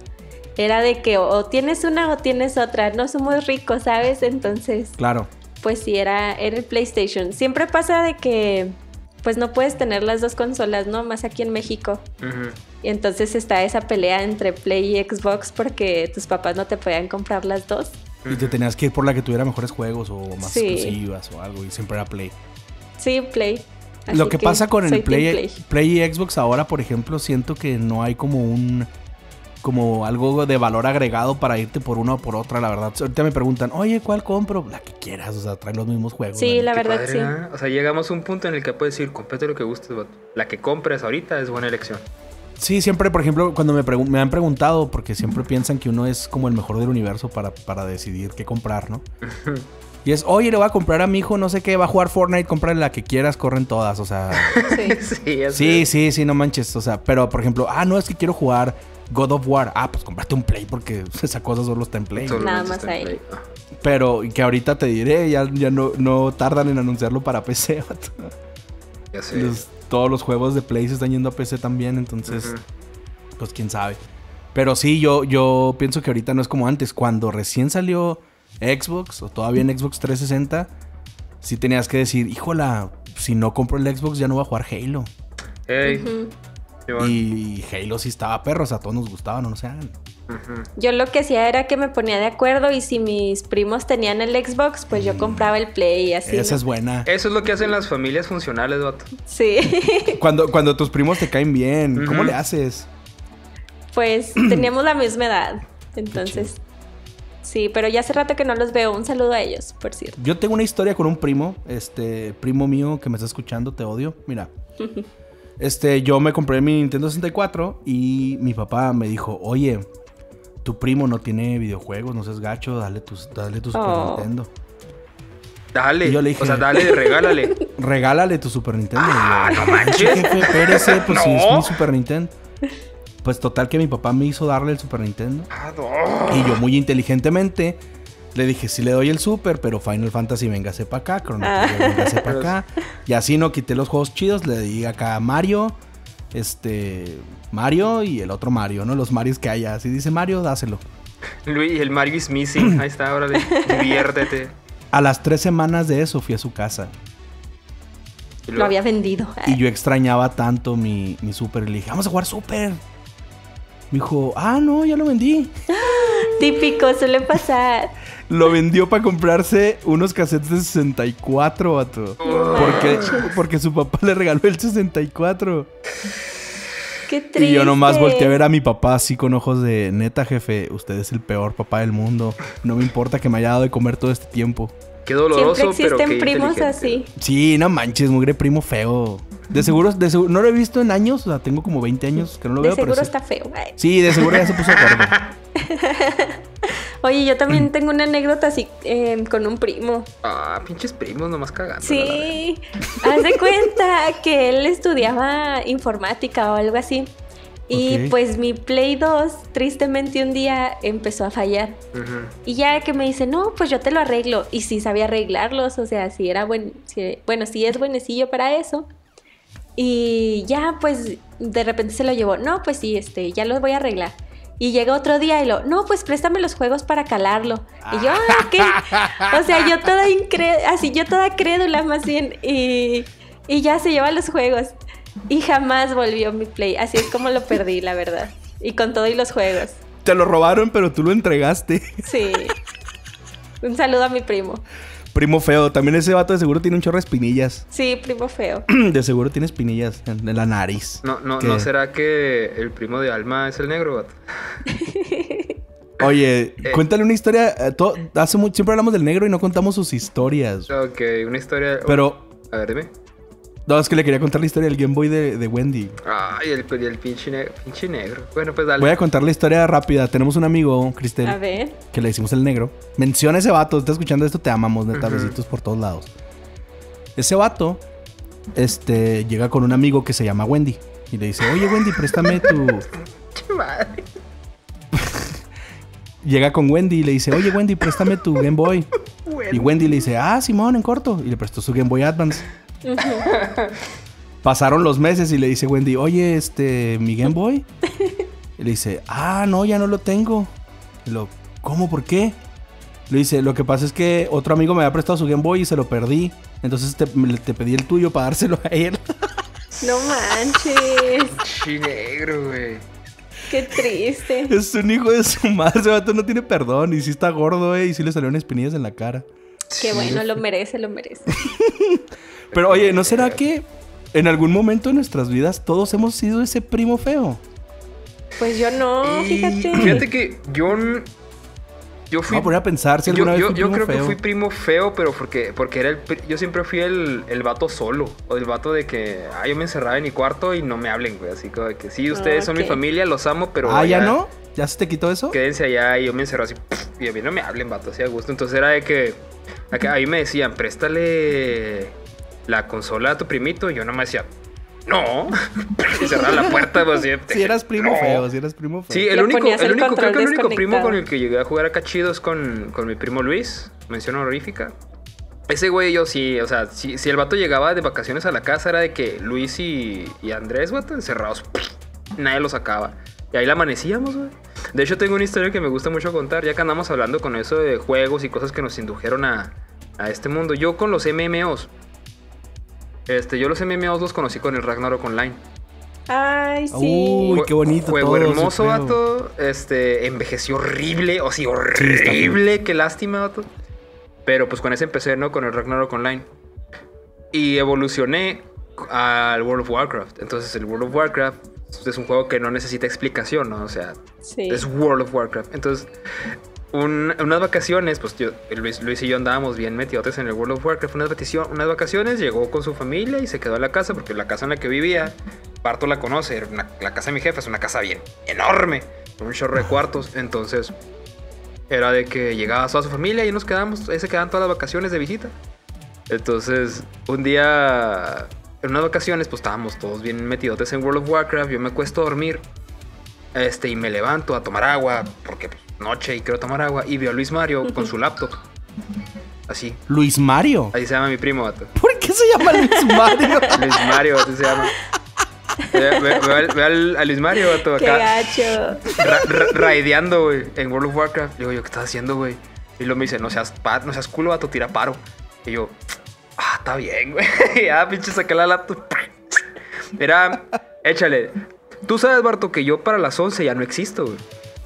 era de que o tienes una o tienes otra, no somos ricos, ¿sabes? Entonces, Claro. pues sí, era, era el PlayStation. Siempre pasa de que pues no puedes tener las dos consolas, ¿no? Más aquí en México. Y entonces está esa pelea entre Play y Xbox porque tus papás no te podían comprar las dos. Y te tenías que ir por la que tuviera mejores juegos o más Sí. exclusivas o algo. Y siempre era Play. Sí, Play. Lo que pasa con el Play, Play y Xbox ahora, por ejemplo, siento que no hay como un como algo de valor agregado para irte por una o por otra, la verdad. Ahorita me preguntan, oye, ¿cuál compro? La que quieras, o sea, traen los mismos juegos. Sí, la Qué verdad padre, sí. ¿eh? O sea, llegamos a un punto en el que puedes decir, compete lo que gustes. La que compres ahorita es buena elección. Sí, siempre, por ejemplo, cuando me, me han preguntado, porque siempre piensan que uno es como el mejor del universo para, para decidir qué comprar, ¿no? (laughs) Y es, oye, le voy a comprar a mi hijo, no sé qué, va a jugar Fortnite, cómprale la que quieras, corren todas, o sea... Sí. (laughs) sí, es Sí, sí, sí, no manches. O sea, pero por ejemplo, ah, no es que quiero jugar God of War. Ah, pues comprate un Play porque (laughs) esa cosa solo está en Play. Nada más ahí. Ah, Pero que ahorita te diré, ya, ya no, no tardan en anunciarlo para PC. Ya sé. Los- todos los juegos de Play se están yendo a PC también, entonces, pues quién sabe. Pero sí, yo, yo pienso que ahorita no es como antes. Cuando recién salió Xbox, o todavía en Xbox 360, sí tenías que decir, híjola, si no compro el Xbox ya no voy a jugar Halo. Ey, Y Halo sí estaba perro, o sea, a todos nos gustaba, no, no se hagan. Yo lo que hacía era que me ponía de acuerdo y si mis primos tenían el Xbox, pues yo compraba el Play y así. Esa ¿no? es buena. Eso es lo que hacen las familias funcionales, vato. Sí, (laughs) Cuando, cuando tus primos te caen bien, ¿cómo le haces? pues (clears throat) teníamos la misma edad. Entonces, sí, pero ya hace rato que no los veo. Un saludo a ellos, por cierto. Yo tengo una historia con un primo, este, primo mío que me está escuchando, te odio. Mira. (laughs) Este, yo me compré mi Nintendo 64 y mi papá me dijo, oye, tu primo no tiene videojuegos, no seas gacho, dale tu, dale tu Super Oh. Nintendo. Dale. Y yo le dije- O sea, dale, regálale. (laughs) Regálale tu Super Nintendo. Ah, yo, no manches. jefe, espérese, pues si es mi (laughs) Super Nintendo. Pues total que mi papá me hizo darle el Super Nintendo. Ah, no. Y yo muy inteligentemente le dije, sí le doy el super, pero Final Fantasy véngase para acá, Chrono Trigger, Ah. véngase para (laughs) acá. Y así no quité los juegos chidos, le di acá a Mario, este, Mario y el otro Mario, ¿no? Los Marios que haya. Si dice Mario, dáselo. Luis, el Mario is missing. Ahí está, órale. (laughs) Diviértete. A las tres semanas de eso fui a su casa. Lo había vendido. Y yo extrañaba tanto mi, mi súper. Y le dije, vamos a jugar súper. Me dijo, ah, no, ya lo vendí. (laughs) Típico, suele pasar. Lo vendió para comprarse unos cassettes de 64, vato. Porque, porque su papá le regaló el 64. Qué triste. Y yo nomás volteé a ver a mi papá así con ojos de neta, jefe. Usted es el peor papá del mundo. No me importa que me haya dado de comer todo este tiempo. Qué doloroso, Siempre pero qué existen primos así. Sí, no manches, mugre primo feo. De seguro, de seguro, no lo he visto en años. O sea, tengo como 20 años que no lo De veo. pero seguro está feo. Ay. Sí, de seguro ya se puso de acuerdo. (laughs) Oye, yo también tengo una anécdota así eh, con un primo. Ah, pinches primos nomás cagando. Sí, (laughs) haz de cuenta que él estudiaba informática o algo así. Y pues mi Play 2 tristemente un día empezó a fallar. Y ya que me dice, no, pues yo te lo arreglo. Y sí sabía arreglarlos, o sea, sí era buen, sí- bueno, sí es buenecillo para eso. Y ya, pues de repente se lo llevó, no, pues sí, este, ya lo voy a arreglar. Y llega otro día y lo, no, pues préstame los juegos para calarlo. Y yo, ah, (laughs) ¿qué? O sea, yo toda así, yo toda crédula más bien. Y, y ya se lleva los juegos. Y jamás volvió mi play. Así es como lo perdí, la verdad. Y con todo y los juegos. Te lo robaron, pero tú lo entregaste. Sí. Un saludo a mi primo. Primo feo. También ese vato de seguro tiene un chorro de espinillas. (clears throat) Sí, primo feo. De seguro tiene espinillas en, en la nariz. No, no. ¿No será que el primo de Alma es el negro, vato? (laughs) Oye, cuéntale una historia. eh, hace mucho, siempre hablamos del negro y no contamos sus historias. Ok, una historia... Pero, A ver, dime. No, es que le quería contar la historia del Game Boy de, de Wendy. Ay, el, el pinche, negro, pinche negro. Bueno, pues dale. Voy a contar la historia rápida. Tenemos un amigo, Cristel, A ver. que le decimos el negro. Menciona ese vato. Estás escuchando esto, te amamos, neta. Ujú. Besitos por todos lados. Ese vato, este, llega con un amigo que se llama Wendy. Y le dice, oye Wendy, préstame tu... (laughs) (laughs) Llega con Wendy y le dice, oye Wendy, préstame tu Game Boy. (laughs) Y Wendy le dice, ah, Simón, en corto. Y le prestó su Game Boy Advance. (laughs) Pasaron los meses y le dice Wendy, oye, este, mi Game Boy. Y le dice, ah, no, ya no lo tengo. Y lo, ¿cómo? ¿Por qué? Le dice, lo que pasa es que otro amigo me había prestado su Game Boy y se lo perdí. Entonces te, pedí el tuyo para dárselo a él. (laughs) No manches. Pinche negro, güey. Qué triste. es un hijo de su madre. Ese vato no tiene perdón. Y sí está gordo, eh. Y sí le salieron espinillas en la cara. Qué bueno, lo merece, lo merece. (laughs) Pero oye, ¿no será que en algún momento de nuestras vidas todos hemos sido ese primo feo? Pues yo no, Y fíjate. Fíjate que yo... Yo fui... Vamos a poner a pensar si yo, alguna vez yo- fui yo primo creo que fui primo feo, pero porque, porque era el, yo siempre fui el, el vato solo. O el vato de que, ah, yo me encerraba en mi cuarto y no me hablen, güey. Así como de que sí, ustedes son mi familia, los amo, pero. ah, ¿ya no? ¿Ya se te quitó eso? Quédense allá y yo me encerraba así. Y a mí no me hablen, vato, así a gusto. Entonces era de que, a que ahí me decían, préstale la consola a tu primito. Y yo no me decía, no. (laughs) y cerraba la puerta, pues. Si eras primo "No". feo, si eras primo feo. Sí, el Le único, el el único, creo que el único primo con el que llegué a jugar acá chido es con, con mi primo Luis, mención honorífica. Ese güey yo sí, o sea, si, si el vato llegaba de vacaciones a la casa era de que Luis y, y Andrés, vato, encerrados, nadie lo sacaba. Y ahí la amanecíamos, güey. De hecho, tengo una historia que me gusta mucho contar, ya que andamos hablando con eso de juegos y cosas que nos indujeron a, a este mundo. Yo con los MMOs, este, yo los MMOs los conocí con el Ragnarok Online. Ay, sí. Uy, qué bonito Juego todo, hermoso, vato. Este, envejeció horrible. O sí, horrible. qué lástima, vato. Pero pues con ese empecé, ¿no? Con el Ragnarok Online. Y evolucioné al World of Warcraft. Entonces el World of Warcraft es un juego que no necesita explicación, ¿no? O sea, Sí. es World of Warcraft. Entonces, un- unas vacaciones, pues yo, Luis, Luis y yo andábamos bien metidos en el World of Warcraft. Unas, unas vacaciones, llegó con su familia y se quedó en la casa porque la casa en la que vivía, Parto la conoce, era una- la casa de mi jefe es una casa bien enorme, con un chorro de cuartos. Entonces, era de que llegaba toda su familia y nos quedamos, ahí se quedaban todas las vacaciones de visita. Entonces, un día, en unas vacaciones, pues estábamos todos bien metidos en World of Warcraft. Yo me acuesto a dormir. Este, y me levanto a tomar agua, porque pues, noche y quiero tomar agua. Y veo a Luis Mario con su laptop. Así. Luis Mario. Así se llama mi primo, vato. ¿Por qué se llama Luis Mario? (laughs) Luis Mario, así se llama. Ve, ve- ve al- ve al- a Luis Mario, vato, Qué acá. gacho. ra- ra- raideando, güey, en World of Warcraft. Le digo yo, ¿qué estás haciendo, güey? Y luego me dice, no seas, pa- no seas culo, vato, tira paro. Y yo, está bien, güey. (laughs) ya, pinche, saqué la laptop. Era, échale. Tú sabes, Barto, que yo para las 11 ya no existo, güey.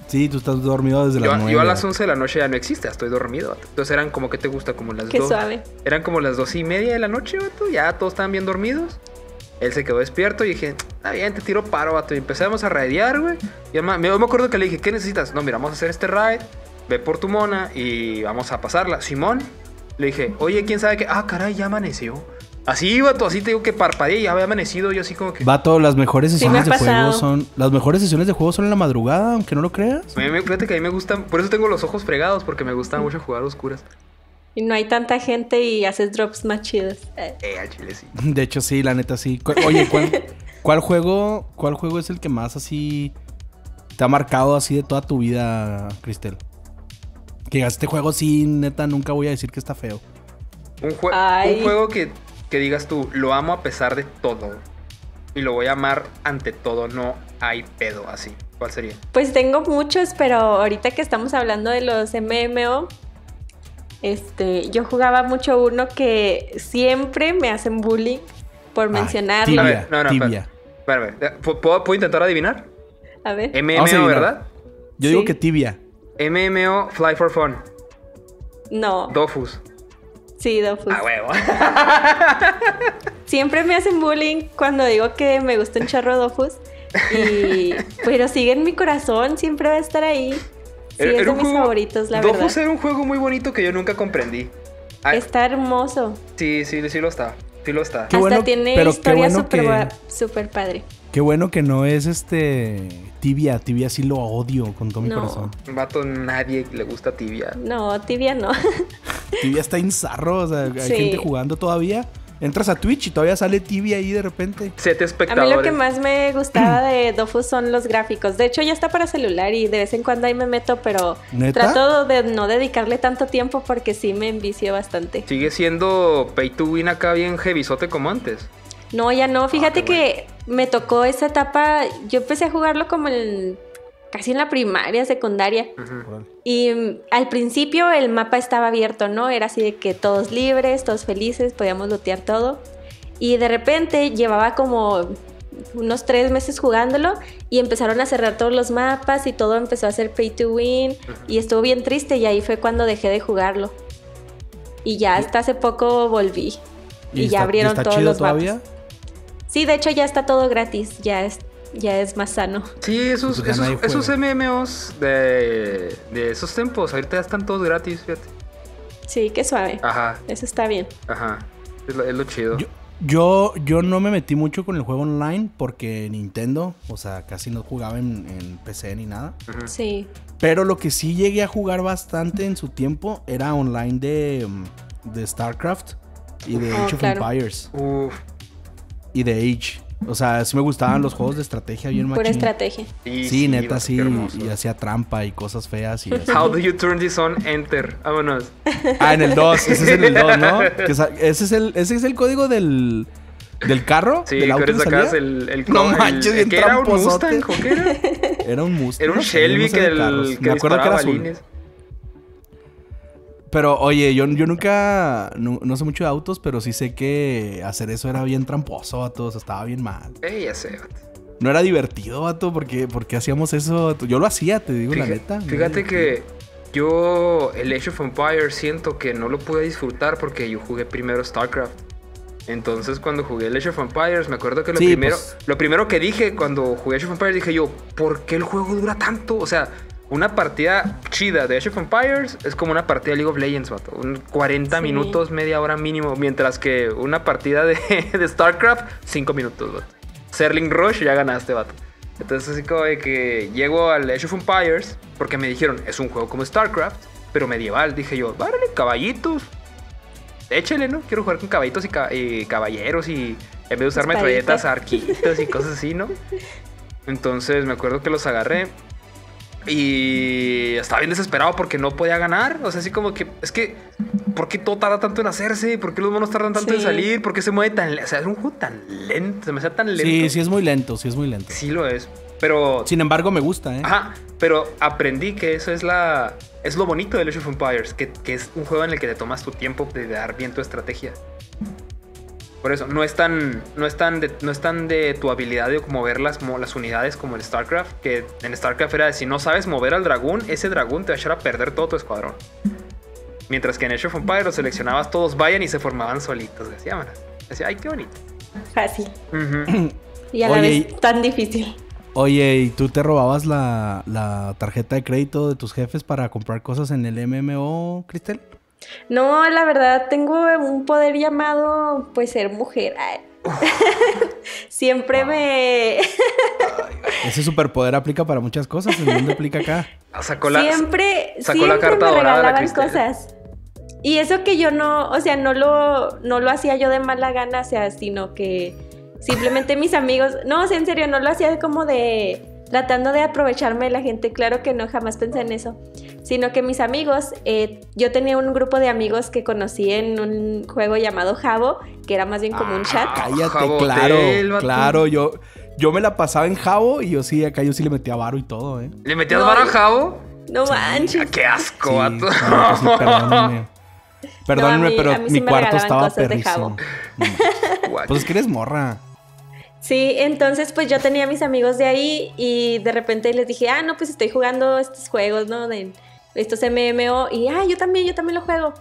Sí, tú estás dormido desde las Yo, 9. yo a las 11 de la noche ya no existe, ya estoy dormido. Entonces eran como que te gusta, como las Qué dos. suave. Eran como las dos y media de la noche, vato. Ya todos estaban bien dormidos. Él se quedó despierto y dije, está bien, te tiro paro, vato. Y empezamos a raidear, güey. Y además, me, yo me acuerdo que le dije, ¿qué necesitas? No, mira, vamos a hacer este raid. Ve por tu mona y vamos a pasarla. Simón, le dije, oye, ¿quién sabe qué? Ah, caray, ya amaneció. Así, vato, así te digo que parpadeé y ya había amanecido. Yo así como que... Vato, las mejores Sí, me sesiones de juego son. Las mejores sesiones de juego son en la madrugada, aunque no lo creas. A mí me- Fíjate que a mí me gustan, por eso tengo los ojos fregados, porque me gusta mucho jugar a oscuras. Y no hay tanta gente y haces drops más chidos. Eh, al chile sí. (laughs) De hecho, sí, la neta sí. Oye, ¿cuál, (laughs) cuál juego, ¿cuál juego es el que más así te ha marcado así de toda tu vida, Cristel? Que digas, este juego sí, neta, nunca voy a decir que está feo. Un, jue- Ay. un juego que, que digas tú, lo amo a pesar de todo. Y lo voy a amar ante todo, no hay pedo así. ¿Cuál sería? Pues tengo muchos, pero ahorita que estamos hablando de los MMO, este, yo jugaba mucho uno que siempre me hacen bullying por Ay, mencionarlo. tibia, A ver, no, no, tibia. Espera. ¿Pu- ¿Puedo, puedo intentar adivinar? A ver. MMO, Vamos a adivinar. ¿verdad? Yo digo que tibia. MMO Fly for Fun. no. Dofus. Sí, Dofus. Ah, huevo. (laughs) Siempre me hacen bullying cuando digo que me gusta un chorro Dofus. Y, pero sigue en mi corazón, siempre va a estar ahí. Sí, Era- es era de mis juego- favoritos, la Dofus verdad. era un juego muy bonito que yo nunca comprendí. Ah, Está hermoso. Sí, sí, sí lo está. Sí lo está. Qué Hasta bueno, tiene pero historia bueno súper que- gua- súper padre. Qué bueno que no es este tibia. Tibia sí lo odio con todo mi corazón. Vato, nadie le gusta tibia. No, tibia no. (laughs) Tibia está insarro, o sea, hay Sí. gente jugando todavía. Entras a Twitch y todavía sale tibia ahí de repente. Siete A espectadores. mí lo que más me gustaba (clears throat) de Dofus son los gráficos. De hecho, ya está para celular y de vez en cuando ahí me meto, pero ¿Neta? trato de no dedicarle tanto tiempo porque sí me envicio bastante. Sigue siendo pay to win acá bien heavysote como antes. No, ya no. Fíjate Ah, qué que me tocó esa etapa. Yo empecé a jugarlo como en casi en la primaria, secundaria. Y mm, al principio el mapa estaba abierto, ¿no? Era así de que todos libres, todos felices, podíamos lootear todo. Y de repente llevaba como unos tres meses jugándolo y empezaron a cerrar todos los mapas y todo empezó a ser pay to win y estuvo bien triste y ahí fue cuando dejé de jugarlo. Y ya hasta hace poco volví. Y, está- ya abrieron está todos chido los todavía. mapas. Sí, de hecho ya está todo gratis, ya es, ya es más sano. Sí, esos, Pues esos, esos MMOs de, de esos tiempos, ahorita ya están todos gratis, fíjate. Sí, qué suave. Ajá, Eso está bien. ajá. Es lo, es lo chido. Yo, yo, yo no me metí mucho con el juego online porque Nintendo, o sea, casi no jugaba en, en PC ni nada. Ujú. Sí. Pero lo que sí llegué a jugar bastante en su tiempo era online de, mm, de StarCraft y de Oh, Age of claro. Empires Uf, y de Age. O sea, sí me gustaban los juegos de estrategia bien Pura machín. estrategia. sí, Sí, neta, sí. Y hacía trampa y cosas feas. Y así. How do you turn this on? Enter. Vámonos. Ah, en el 2. Ese es en el 2, ¿no? (laughs) Ese, es el, ese es el código del, del carro. Sí, del auto que sacabas el, el, No el- manches, bien ¿qué era un. Mustang o qué era? (laughs) Era un Mustang. Era un Shelby no sé que, el, que Me acuerdo que era azul. balines. Pero oye, yo, yo nunca. No, no sé mucho de autos, pero sí sé que hacer eso era bien tramposo, a todos. Estaba bien mal. Eh, ya sé. vato. No era divertido, vato, porque, porque hacíamos eso. vato? Yo lo hacía, te digo la neta. Fíjate que yo el Age of Empires siento que no lo pude disfrutar porque yo jugué primero StarCraft. Entonces cuando jugué el Age of Empires me acuerdo que lo Sí, primero pues. lo primero que dije cuando jugué Age of Empires dije yo, ¿por qué el juego dura tanto? O sea, una partida chida de Age of Empires es como una partida de League of Legends, vato. Un 40 Sí. minutos, media hora mínimo, mientras que una partida de, (laughs) de StarCraft 5 minutos, vato. Serling Rush ya ganaste, vato. Entonces así como de que llego al Age of Empires porque me dijeron, es un juego como StarCraft, pero medieval. Dije yo, várale, caballitos. Échele, ¿no? Quiero jugar con caballitos y, y caballeros y en vez de usar metralletas, arquitos y cosas así, ¿no? Entonces me acuerdo que los agarré y estaba bien desesperado porque no podía ganar. O sea, así como que, es que, ¿por qué todo tarda tanto en hacerse? ¿Por qué los monos tardan tanto en salir? ¿Por qué se mueve tan lento? O sea, es un juego tan lento, se me hace tan lento. Sí, sí es muy lento, sí es muy lento. Sí lo es. Pero. Sin embargo, me gusta, ¿eh? Ajá, pero aprendí que eso es la. Es lo bonito de Age of Empires, que, que es un juego en el que te tomas tu tiempo de dar bien tu estrategia. Por eso, no es tan, no es tan, de, no es tan de tu habilidad de mover las, mo- las unidades como en StarCraft, que en StarCraft era de si no sabes mover al dragón, ese dragón te va a echar a perder todo tu escuadrón. Mientras que en Age of Empires los seleccionabas todos vayan y se formaban solitos. Decía, "Vámonos". Decía, ay, qué bonito. Fácil. Y a la Oye, vez tan difícil. Oye, ¿y tú te robabas la, la tarjeta de crédito de tus jefes para comprar cosas en el MMO, Cristel? No, la verdad, tengo un poder llamado, pues, ser mujer. Ay. (laughs) Siempre me... (laughs) Ese superpoder aplica para muchas cosas. ¿En dónde aplica acá? Sacó la, siempre, sacó la siempre carta me la regalaban Cristel. cosas. Y eso que yo no, o sea, no lo, no lo hacía yo de mala gana, o sea, sino que simplemente mis amigos, no, o sea, en serio, no lo hacía como de tratando de aprovecharme de la gente, claro que no, jamás pensé en eso, sino que mis amigos, eh, yo tenía un grupo de amigos que conocí en un juego llamado Jabo, que era más bien como un chat. Cállate, claro, claro. Yo, yo me la pasaba en Jabo y yo sí, acá yo sí le metía varo y todo, ¿eh? ¿Le metías No, varo a Jabo? No Ah, manches. ¡Qué asco, Sí, vato! claro que sí, (laughs) perdónenme. Perdónenme, mí- pero a mí sí mi me cuarto estaba perrísimo. (laughs) Pues es que eres morra. Sí, entonces pues yo tenía a mis amigos de ahí y de repente les dije, ah, no, pues estoy jugando estos juegos, ¿no? De estos MMO y, ah, yo también, yo también lo juego.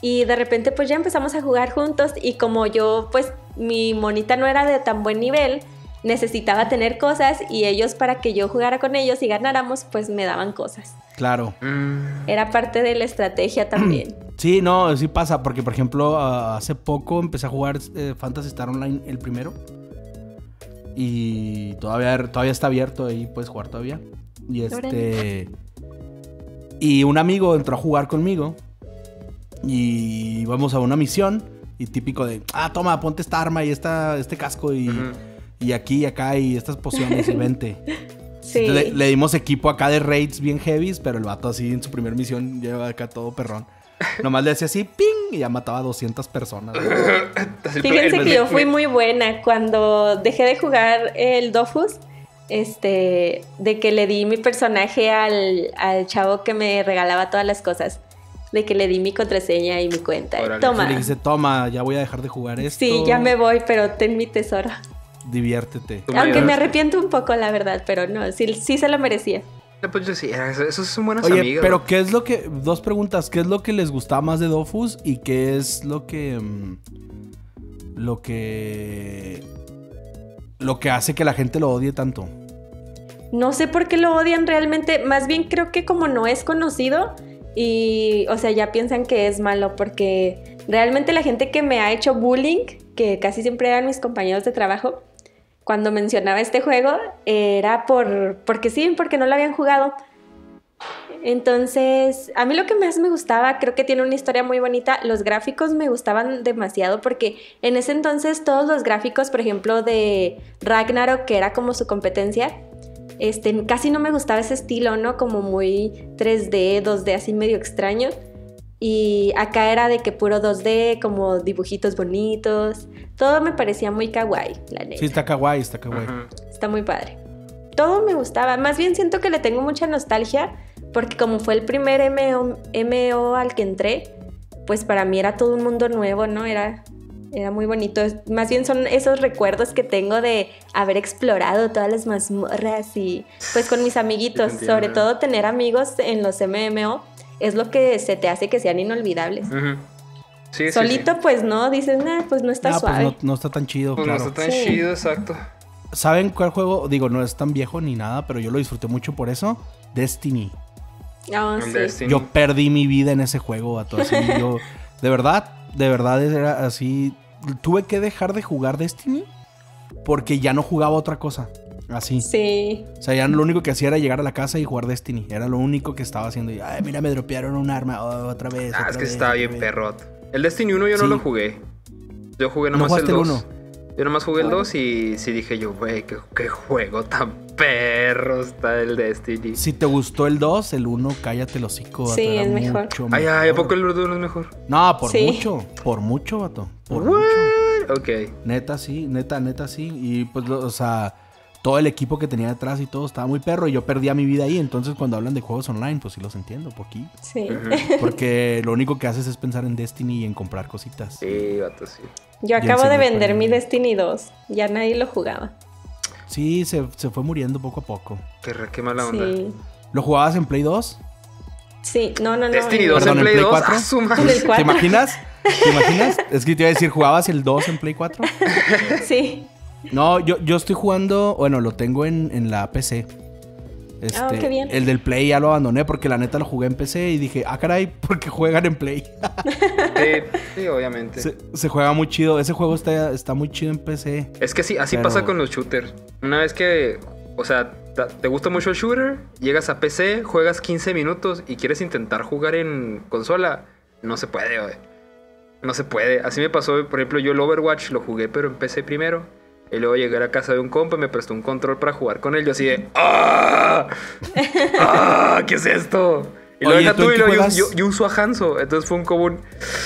Y de repente pues ya empezamos a jugar juntos y como yo pues mi monita no era de tan buen nivel, necesitaba tener cosas y ellos para que yo jugara con ellos y ganáramos pues me daban cosas. Claro. Mm, Era parte de la estrategia también. (clears throat) Sí, no, sí pasa, porque por ejemplo, hace poco empecé a jugar eh, Phantasy Star Online el primero. Y todavía, todavía está abierto ahí, puedes jugar todavía. Y este. Y un amigo entró a jugar conmigo. Y vamos a una misión. Y típico de, ah, toma, ponte esta arma y esta, este casco y, y aquí y acá y estas pociones y vente. (laughs) Sí. Le, le dimos equipo acá de raids bien heavies, pero el vato así en su primera misión lleva acá todo perrón. Nomás le hacía así, ping, y ya mataba a 200 personas. (coughs) Fíjense que yo fui muy buena cuando dejé de jugar el Dofus. Este, de que le di mi personaje al, al chavo que me regalaba todas las cosas. De que le di mi contraseña y mi cuenta. Órale. Toma. Le dice, toma, ya voy a dejar de jugar esto. Sí, ya me voy, pero ten mi tesoro. Diviértete. Aunque me arrepiento un poco, la verdad, pero no, sí, sí se lo merecía. Pues yo sí, eso- esos son buenos Oye, amigos. pero ¿no? ¿qué es lo que... Dos preguntas. ¿Qué es lo que les gustaba más de Dofus? Y qué es lo que... mm, Lo que... Lo que hace que la gente lo odie tanto. No sé por qué lo odian realmente. Más bien creo que como no es conocido y, o sea, ya piensan que es malo porque realmente la gente que me ha hecho bullying, que casi siempre eran mis compañeros de trabajo, cuando mencionaba este juego era por porque sí, porque no lo habían jugado. Entonces, a mí lo que más me gustaba, creo que tiene una historia muy bonita. Los gráficos me gustaban demasiado porque en ese entonces todos los gráficos, por ejemplo, de Ragnarok, que era como su competencia, este, casi no me gustaba ese estilo, ¿no? Como muy 3D, 2D, así medio extraño. Y acá era de que puro 2D, como dibujitos bonitos. Todo me parecía muy kawaii, la neta. Sí, está kawaii, está kawaii. Ujú. Está muy padre. Todo me gustaba. Más bien siento que le tengo mucha nostalgia porque como fue el primer MO, MO al que entré, pues para mí era todo un mundo nuevo, ¿no? Era, era muy bonito. Más bien son esos recuerdos que tengo de haber explorado todas las mazmorras y pues con mis amiguitos, sobre todo tener amigos en los MMO, es lo que se te hace que sean inolvidables. Sí, Solito sí. pues no, dices, nah, pues no está Ah, pues suave. no, no está tan chido, Pues no está tan Sí. chido, exacto. ¿Saben cuál juego? Digo, no es tan viejo ni nada, pero yo lo disfruté mucho por eso. Destiny. Ah, sí. Destiny. Yo perdí mi vida en ese juego, vato. Así, (laughs) yo, de verdad, de verdad era así. Tuve que dejar de jugar Destiny porque ya no jugaba otra cosa. Así. Sí. O sea, ya lo único que hacía era llegar a la casa y jugar Destiny. Era lo único que estaba haciendo. Y, Ay, mira, me dropearon un arma. oh, otra vez. Ah, otra es que vez, estaba bien vez". perro. El Destiny 1 yo no Sí. lo jugué. Yo jugué ¿No nomás el jugaste el 2. uno? Yo nomás jugué el 2 y sí dije yo, güey, qué, qué juego tan perro está el Destiny. Si te gustó el 2, el 1, cállate el hocico. Sí, es mejor. mucho Ay, ay, ¿a mejor. poco el 2 es mejor? No, por Sí. mucho. Por mucho, vato. Por What? mucho. Ok. Neta, sí, neta, neta, sí. Y pues, o sea, todo el equipo que tenía detrás y todo estaba muy perro y yo perdía mi vida ahí. Entonces, cuando hablan de juegos online, pues sí los entiendo, poquí. Sí. Ujú. (laughs) Porque lo único que haces es pensar en Destiny y en comprar cositas. Sí, vato, sí. Yo acabo de vender mi Destiny 2. Ya nadie lo jugaba. Sí, se, se fue muriendo poco a poco. Qué, re- qué mala onda. Sí. ¿Lo jugabas en Play 2? Sí, no, no, no. Destiny en- 2 Perdón, en ¿en Play Play 2. 4? ¡Ah, su madre! En el ¿Te imaginas? ¿Te imaginas? Es que te iba a decir, ¿jugabas el 2 en Play 4? (laughs) Sí. No, yo, yo estoy jugando, bueno, lo tengo en, en la PC. Este, Ah, qué bien. El del Play ya lo abandoné porque la neta lo jugué en PC y dije, ah, caray, (laughs) porque juegan en Play. Sí, sí, obviamente. se, se juega muy chido. Ese juego está, está muy chido en PC. Es que sí, así Pero- pasa con los shooters. Una vez que, o sea, ta- te gusta mucho el shooter, llegas a PC, juegas 15 minutos y quieres intentar jugar en consola, no se puede, güey. No se puede. Así me pasó, por ejemplo, yo el Overwatch lo jugué, pero en PC primero. Y luego llegué a casa de un compa y me prestó un control para jugar con él. Yo así de, ¡ah! ¡ah! ¿Qué es esto? Y luego Oye, deja ¿tú y luego yo, yo- yo uso a Hanzo. Entonces fue un común.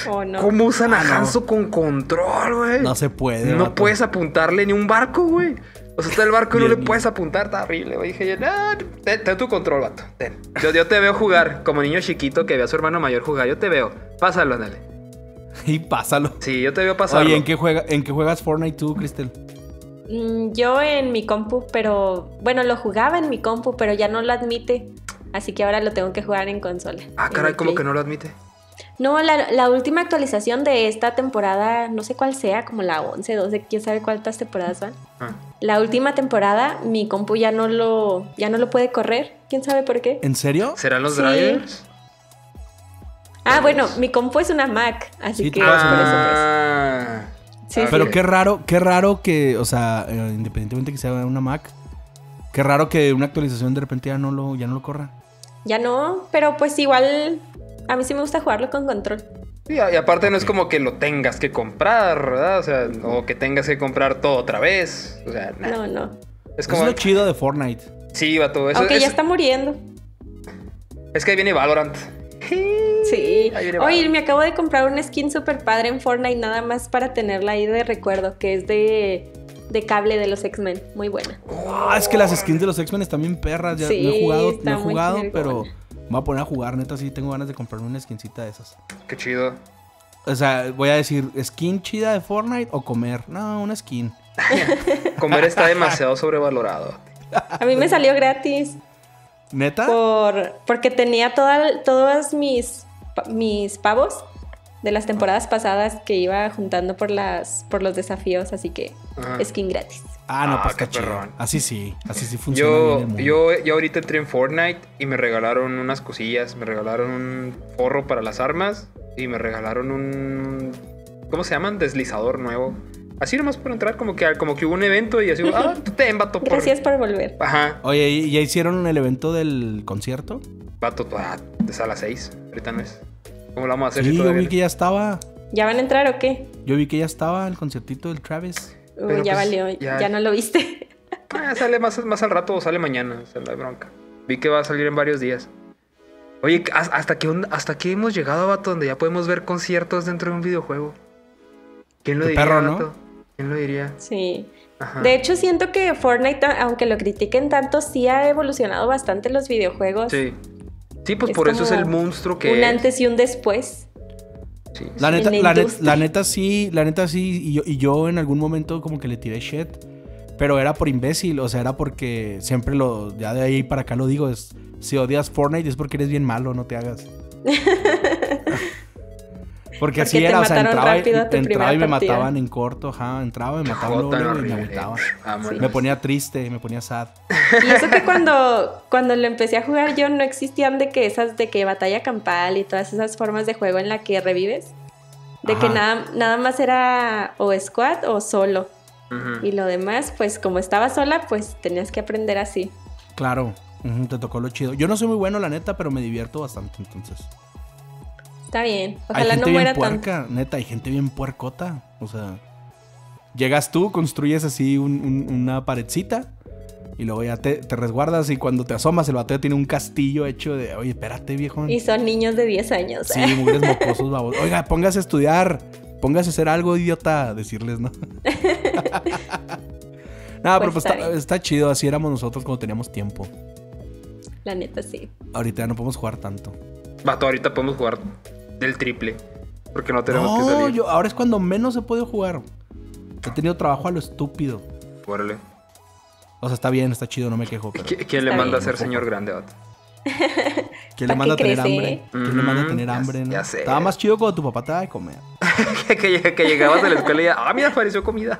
Oh, no. ¿Cómo usan a Ah, no. Hanzo con control, güey? No se puede. No vato. puedes apuntarle ni un barco, güey. O sea, está el barco y no le bien. puedes apuntar, está horrible, güey. Dije yo, "Nah, ten, ten tu control, vato. Ten. Yo, yo te veo jugar como niño chiquito que ve a su hermano mayor jugar. Yo te veo. Pásalo, ándale. (laughs) Y pásalo. Sí, yo te veo pasarlo. Oye, ¿en qué, juega, ¿en qué juegas Fortnite tú, Cristel? Mm, Yo en mi compu, pero bueno, lo jugaba en mi compu, pero ya no lo admite. Así que ahora lo tengo que jugar en consola. Ah, caray, ¿cómo que no lo admite? No, la, la última actualización de esta temporada, no sé cuál sea, como la 11, 12, quién sabe cuántas temporadas van. Ah. La última temporada, mi compu ya no lo, ya no lo puede correr. ¿Quién sabe por qué? ¿En serio? ¿Serán los Sí. drivers? Ah, bueno, mi compu es una Mac, así Sí, que tú por vas eso a- pues. Ah. Sí, sí. Pero qué raro, qué raro que, o sea, eh, independientemente que sea una Mac, qué raro que una actualización de repente ya no lo, ya no lo corra. Ya no, pero pues igual a mí sí me gusta jugarlo con control. Sí, y aparte no es como que lo tengas que comprar, ¿verdad? O sea, o que tengas que comprar todo otra vez. O sea, nah. No, no. es como... es lo chido de Fortnite. Sí, vato. Eso, Aunque es, ya está muriendo. es que ahí viene Valorant. Sí. Oye, me acabo de comprar una skin super padre en Fortnite nada más para tenerla ahí de recuerdo, que es de, de cable de los X-Men. Muy buena. Ah, es que las skins de los X-Men están bien perras. Ya Sí, no he jugado, está no he jugado, pero me voy a poner a jugar. Neta, sí tengo ganas de comprarme una skincita de esas. Qué chido. O sea, voy a decir, ¿skin chida de Fortnite o comer? No, una skin. (laughs) Comer está demasiado sobrevalorado. A mí me salió gratis ¿Neta? por, porque tenía toda, todos mis, mis pavos de las temporadas pasadas que iba juntando por, las, por los desafíos, así que Ajá. skin gratis. Ah, no, Ah, pues qué perrón. Así sí, así sí funciona bien Yo, el yo, yo ahorita entré en Fortnite y me regalaron unas cosillas. Me regalaron un forro para las armas y me regalaron un... ¿Cómo se llaman? Deslizador nuevo. Así nomás por entrar, como que, como que hubo un evento y así, ah, (laughs) tú te vato por... Gracias por volver. Ajá. Oye, ¿y- ¿ya hicieron el evento del concierto? Vato, ah, es a las 6. Ahorita no es. ¿Cómo lo vamos a hacer Sí, si yo vi que ya estaba. ¿Ya van a entrar o qué? Yo vi que ya estaba el conciertito del Travis. Uy, Pero, ya pues, valió, ya- ya no lo viste. Ah, sale más, más al rato o sale mañana, o sea, hay bronca. Vi que va a salir en varios días. Oye, ¿has- ¿hasta qué, ¿hasta qué hemos llegado, vato, donde ya podemos ver conciertos dentro de un videojuego? ¿Quién lo Qué diría, perro, ¿no? ¿Quién lo diría? Sí. Ajá. De hecho, siento que Fortnite, aunque lo critiquen tanto, sí ha evolucionado bastante los videojuegos. Sí. Sí, pues Es por eso es el monstruo que Un es. antes y un después. Sí, La neta, la la neta sí, la neta sí, y yo, y yo en algún momento como que le tiré shit, pero era por imbécil, o sea, era porque siempre lo, ya de ahí para acá lo digo, es, si odias Fortnite es porque eres bien malo, no te hagas. (laughs) porque así Porque era, o sea, entraba, y- entraba y me mataban en corto, ajá, entraba, me mataban luego, y me. Vámonos. Me ponía triste, me ponía sad. Y eso que cuando, cuando lo empecé a jugar yo no existían de que esas de que batalla campal y todas esas formas de juego en la que revives. De que Ajá. nada, nada más era o squad o solo. Ujú. Y lo demás, pues como estaba sola, pues tenías que aprender así. Claro, ujú, te tocó lo chido. Yo no soy muy bueno, la neta, pero me divierto bastante, entonces. Está bien. hay Ojalá gente no muera bien tanto. puerca, neta, hay gente bien puercota. O sea, llegas tú, construyes así un- un- una paredcita y luego ya te, te resguardas y cuando te asomas el bateo tiene un castillo hecho de, oye, espérate, viejo. Y son niños de 10 años. Sí, (laughs) mugres mocosos, babos. Oiga, póngase a estudiar, póngase a hacer algo, idiota, decirles, ¿no? (laughs) No, pero Pues pues está chido. Así éramos nosotros cuando teníamos tiempo. La neta, sí. Ahorita ya no podemos jugar tanto. Vato, ahorita podemos jugar del triple. Porque no tenemos que No, salir. yo, ahora es cuando menos he podido jugar. He tenido trabajo a lo estúpido. Órale. O sea, está bien, está chido, no me quejo. Pero ¿Qui- ¿Quién le Está manda a ser señor grande, vato? (laughs) ¿Quién le ¿Pa' manda a tener crece? hambre? ¿Quién le manda a tener ya- hambre? no? ya sé. Estaba más chido cuando tu papá te daba de comer. que, (laughs) que- que llegabas de la escuela y ya, ah, mira, apareció comida.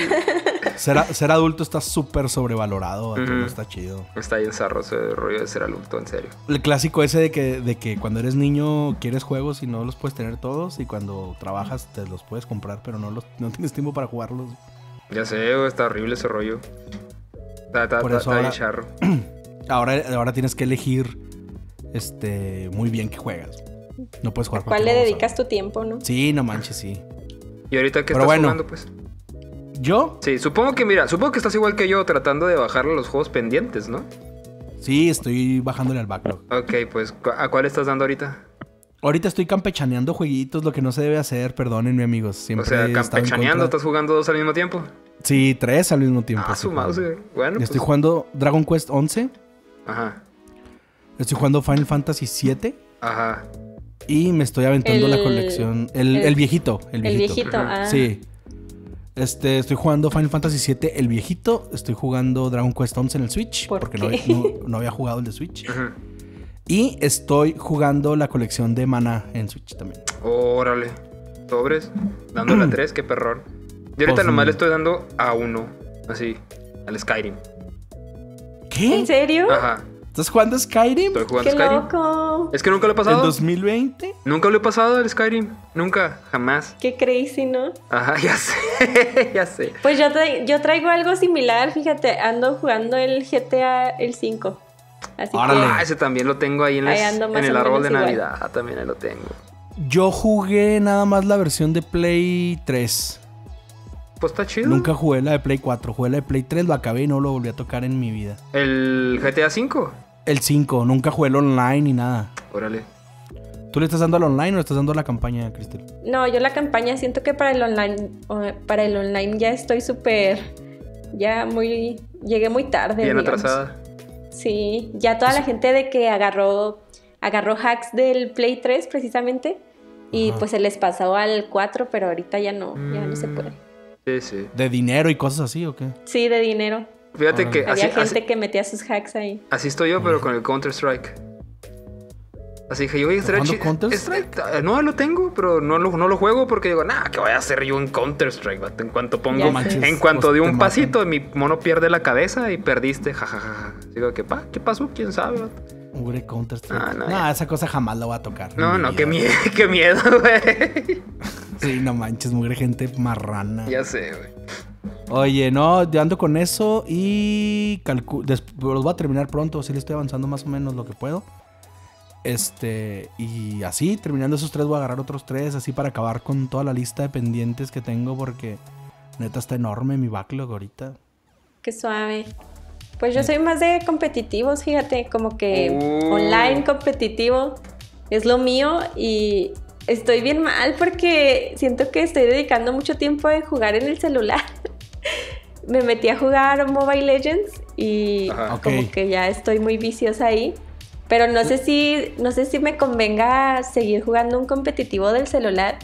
Chido. (laughs) Ser, a- ser adulto está súper sobrevalorado, no está chido. Está bien zarro ese rollo de ser adulto, en serio. El clásico ese de que, de que cuando eres niño quieres juegos y no los puedes tener todos y cuando trabajas te los puedes comprar pero no, los, no tienes tiempo para jugarlos. Ya sé, está horrible ese rollo. Está, está, Por está- eso está ahora- charro. (clears throat) Ahora, ahora tienes que elegir este muy bien que juegas. No puedes jugar ¿A cuál le dedicas tu tiempo, no? Sí, no manches, sí. ¿Y ahorita qué Pero estás bueno. jugando, pues? Yo, Sí, supongo que, mira, supongo que estás igual que yo tratando de bajarle los juegos pendientes, ¿no? sí, estoy bajándole al backlog. Ok, pues, ¿cu- ¿a cuál estás dando ahorita? Ahorita estoy campechaneando jueguitos, lo que no se debe hacer, perdónenme amigos. Siempre o sea, campechaneando, estás jugando dos al mismo tiempo. Sí, tres al mismo tiempo. Ah, su mouse, güey. Bueno, Estoy pues, jugando Dragon Quest 11, Ajá, estoy jugando Final Fantasy 7 ajá. y me estoy aventando la colección. El, el- el viejito, el El viejito. viejito, ah. Sí. Este, estoy jugando Final Fantasy 7, el viejito. Estoy jugando Dragon Quest 11 en el Switch. ¿Por porque qué? No, había- no- no había jugado el de Switch. Y estoy jugando la colección de Mana en Switch también. Órale. Sobres. Dándole a (clears throat) tres, qué perrón. Yo ahorita Pues, nomás le estoy dando a uno. Así. Al Skyrim. ¿Qué? ¿En serio? Ajá. ¿Estás jugando Skyrim? Estoy jugando ¡Qué Skyrim. loco! Es que nunca lo he ¿En pasado. 2020? Nunca lo he pasado el Skyrim. Nunca. Jamás. ¡Qué crazy, ¿no? Ajá, (laughs) ya sé. (laughs) ya sé. Pues yo, tra- yo traigo algo similar, fíjate, ando jugando el GTA el 5. Así Órale. Ah, ese también lo tengo ahí en, Ahí las- ando más en el o árbol de igual. Navidad. También ahí lo tengo. Yo jugué nada más la versión de Play 3. Pues está chido. Nunca jugué la de Play 4. Jugué la de Play 3, lo acabé y no lo volví a tocar en mi vida. El GTA V. El 5, nunca jugué el online ni nada. Órale. ¿Tú le estás dando al online o le estás dando a la campaña, Cristel? No, yo la campaña siento que para el online, para el online ya estoy súper, ya muy, llegué muy tarde. Bien digamos. atrasada. Sí, ya toda la gente de que agarró, agarró hacks del Play 3 precisamente y Ajá. pues se les pasó al 4, pero ahorita ya no, ya no se Mm. puede. Sí, sí. ¿De dinero y cosas así o qué? Sí, de dinero. Fíjate que Había así, gente así, que metía sus hacks ahí. así estoy yo, pero con el Counter-Strike. Así dije, oye, estaría ¿Jugando chido. Counter-Strike? Es- eh, No, lo tengo, pero no lo, no lo juego porque digo, nah, ¿qué voy a hacer yo en Counter-Strike? En cuanto pongo, manches, en cuanto pues de un pasito, mi mono pierde la cabeza y perdiste, jajaja. Digo, ¿qué, pa? ¿qué pasó? ¿Quién sabe? Mugre Counter Strike. Ah, no, ya. esa cosa jamás la voy a tocar. No, no, qué miedo, (laughs) qué miedo, güey. Sí, no manches, mugre gente marrana. ya sé, güey. Oye, no, yo ando con eso y los voy a terminar pronto, sí le estoy avanzando más o menos lo que puedo. Este, y así, terminando esos tres, voy a agarrar otros tres, así para acabar con toda la lista de pendientes que tengo, porque neta está enorme mi backlog ahorita. Qué suave. Pues yo soy más de competitivos, fíjate, como que Oh. online competitivo es lo mío y estoy bien mal porque siento que estoy dedicando mucho tiempo a jugar en el celular. (laughs) Me metí a jugar Mobile Legends y Ajá. Como que ya estoy muy viciosa ahí. Pero no sé si no sé si me convenga seguir jugando un competitivo del celular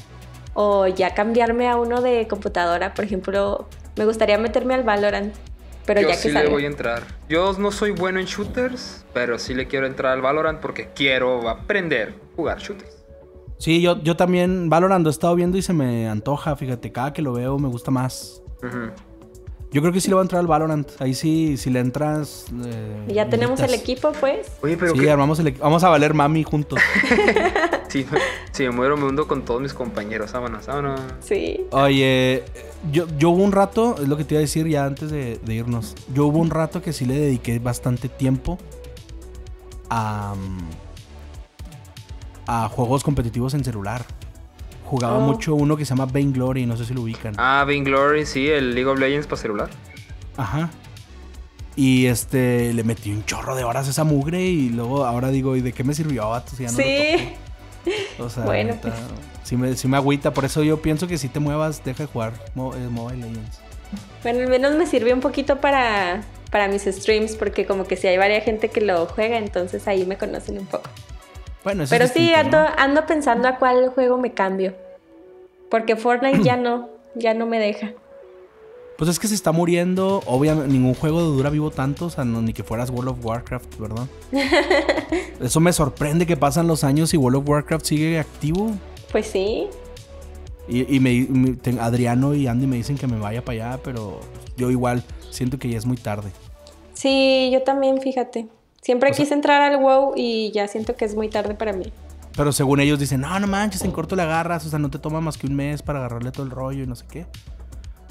o ya cambiarme a uno de computadora, por ejemplo, me gustaría meterme al Valorant, pero yo ya sí que le voy a entrar. Yo no soy bueno en shooters, pero sí le quiero entrar al Valorant porque quiero aprender a jugar shooters. Sí, yo, yo también Valorant lo he estado viendo y se me antoja, fíjate, cada que lo veo me gusta más. Yo creo que sí le voy a entrar al Valorant, ahí sí, si le entras... eh, Ya tenemos el equipo, pues. Oye, pero Sí, armamos el Vamos a valer mami juntos. (laughs) si, si me muero me hundo con todos mis compañeros. Vámonos, vámonos. Sí. Oye, yo, yo hubo un rato, es lo que te iba a decir ya antes de, de irnos. Yo hubo un rato que sí le dediqué bastante tiempo a, mm, a juegos competitivos en celular. Jugaba Oh. mucho uno que se llama Vainglory, no sé si lo ubican. Ah, Vainglory, sí, el League of Legends para celular. Ajá. Y este, le metí un chorro de horas a esa mugre y luego ahora digo, ¿y de qué me sirvió, vato? Si ya no sí. O sea, Bueno, neta, pues. sí, me, sí me agüita. Por eso yo pienso que si te muevas, deja de jugar eh, Mobile Legends. Bueno, al menos me sirvió un poquito para, para mis streams, porque como que si hay varias gente que lo juega, entonces ahí me conocen un poco. Bueno, eso Pero es sí, ando, ¿no? ando pensando a cuál juego me cambio. Porque Fortnite ya no, ya no me deja. Pues es que se está muriendo. Obviamente, ningún juego dura vivo tanto. O sea, no, ni que fueras World of Warcraft, ¿verdad? (laughs) Eso me sorprende que pasan los años y World of Warcraft sigue activo. Pues sí. Y, y me, Adriano y Andy me dicen que me vaya para allá, pero yo igual siento que ya es muy tarde. Sí, yo también, fíjate. Siempre O sea- quise entrar al WoW y ya siento que es muy tarde para mí. Pero según ellos dicen, no, no manches, en corto le agarras, o sea, no te toma más que un mes para agarrarle todo el rollo y no sé qué.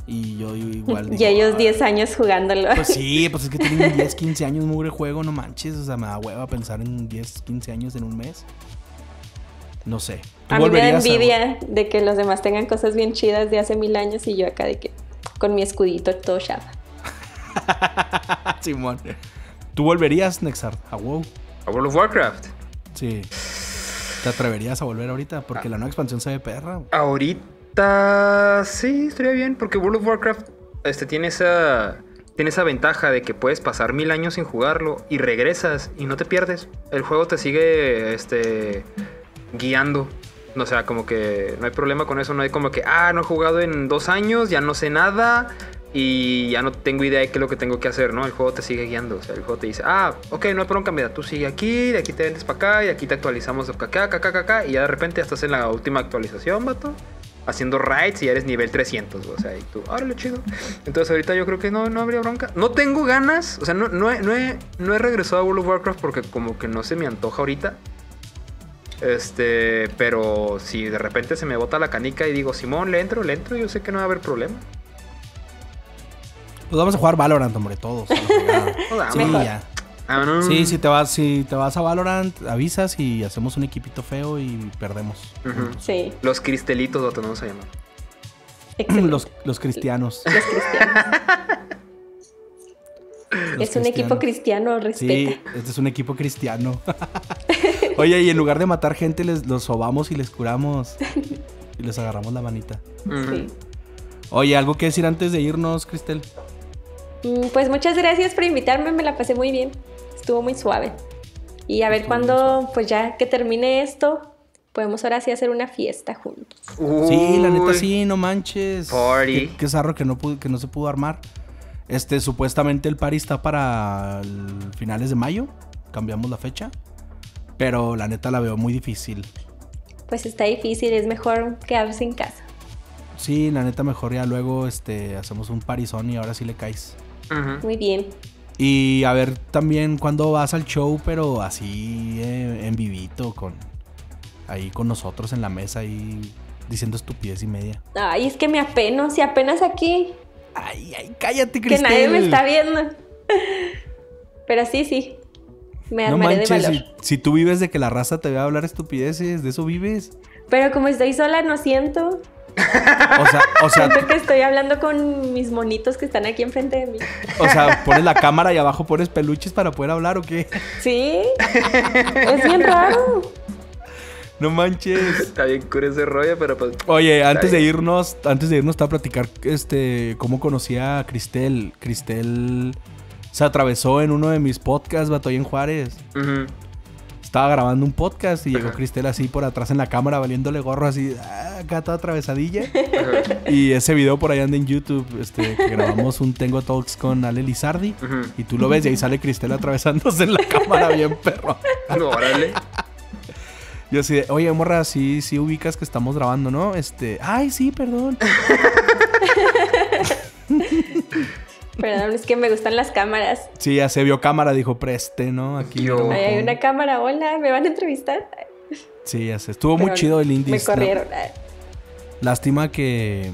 Y yo igual (laughs) digo, y ellos "Ah, 10 años jugándolo. Pues sí, (laughs) pues es que tienen 10, 15 años mugre juego, no manches, o sea, me da hueva pensar en 10, 15 años en un mes. No sé. ¿Tú a mí me da a- envidia de que los demás tengan cosas bien chidas de hace mil años y yo acá de que con mi escudito todo chafa. (laughs) Simón. ¿Tú volverías, Nexar, a WoW? A World of Warcraft. Sí. ¿Te atreverías a volver ahorita? Porque la nueva expansión se ve perra. Ahorita sí, estaría bien, porque World of Warcraft este, tiene, esa, tiene esa ventaja de que puedes pasar mil años sin jugarlo y regresas y no te pierdes. El juego te sigue este, guiando. O sea, como que no hay problema con eso, no hay como que, ah, no he jugado en dos años, ya no sé nada y ya no tengo idea de qué es lo que tengo que hacer, ¿no? El juego te sigue guiando, o sea, el juego te dice, ah, ok, no hay bronca, mira, tú sigue aquí, de aquí te vendes para acá y aquí te actualizamos de acá, acá, acá, acá, y ya de repente estás en la última actualización, vato, haciendo raids y eres nivel 300, o sea, y tú, órale, chido. Entonces ahorita yo creo que no, no habría bronca. No tengo ganas, o sea, no, no, he, no, he, no he regresado a World of Warcraft porque como que no se me antoja ahorita. Este, pero si de repente se me bota la canica y digo, Simón, le entro, le entro, yo sé que no va a haber problema. Pues vamos a jugar Valorant, hombre, todos. vamos. (laughs) sí, ya. Sí, si te vas, si te vas a Valorant, avisas y hacemos un equipito feo y perdemos. Sí, Los cristelitos lo tenemos a llamar. (clears throat) Los, los cristianos. Los cristianos. Los es un equipo cristiano, respeta. Sí, este es un equipo cristiano. (laughs) Oye, y en lugar de matar gente, les, los sobamos y les curamos. (laughs) Y les agarramos la manita. Sí. Oye, ¿algo que decir antes de irnos, Cristel? Mm, Pues muchas gracias por invitarme, me la pasé muy bien. Estuvo muy suave. Y a ver cuándo, pues ya que termine esto, podemos ahora sí hacer una fiesta juntos. Sí, la neta sí, no manches. Party. Qué, qué zarro que no, pudo- que no se pudo armar. Este, supuestamente el party está para el finales de mayo. Cambiamos la fecha. Pero la neta la veo muy difícil. Pues está difícil, es mejor quedarse en casa. Sí, la neta mejor ya luego este, hacemos un parizón y ahora sí le caes. Muy bien. Y a ver también cuando vas al show, pero así eh, en vivito, con ahí con nosotros en la mesa y diciendo estupidez y media. Ay, es que me apeno, si apenas aquí, Ay, ay, cállate, que Cristel. nadie me está viendo. Pero sí, sí. Me No armaré de manches, valor. si, si tú vives de que la raza te vea hablar estupideces, de eso vives. Pero como estoy sola, no siento. O sea, o sea, Siento que estoy hablando con mis monitos que están aquí enfrente de mí. o sea, pones la cámara y abajo pones peluches para poder hablar o qué? Sí. Es bien raro. No manches. Está bien cura ese rollo, pero pues. Oye, antes de irnos, antes de irnos, te voy a platicar este, cómo conocí a Cristel. Cristel se atravesó en uno de mis podcasts, ahí en Juárez. Ujú. Estaba grabando un podcast y llegó. Cristel así por atrás en la cámara, valiéndole gorro así, ah, acá toda atravesadilla. (laughs) Y ese video por ahí anda en YouTube, este, que grabamos un Tengo Talks con Ale Lizardi. Y tú lo ves y ahí sale Cristel atravesándose en la cámara bien perro. No, órale. Yo así de, oye, morra, sí, sí ubicas que estamos grabando, ¿no? Este, ay, sí, perdón. (laughs) Perdón, es que me gustan las cámaras. Sí, ya se vio cámara, dijo, preste, ¿no? Aquí. Yo. hay una cámara, hola, ¿me van a entrevistar? Sí, ya sé. Estuvo muy chido el Indies. Me corrieron. Lástima que,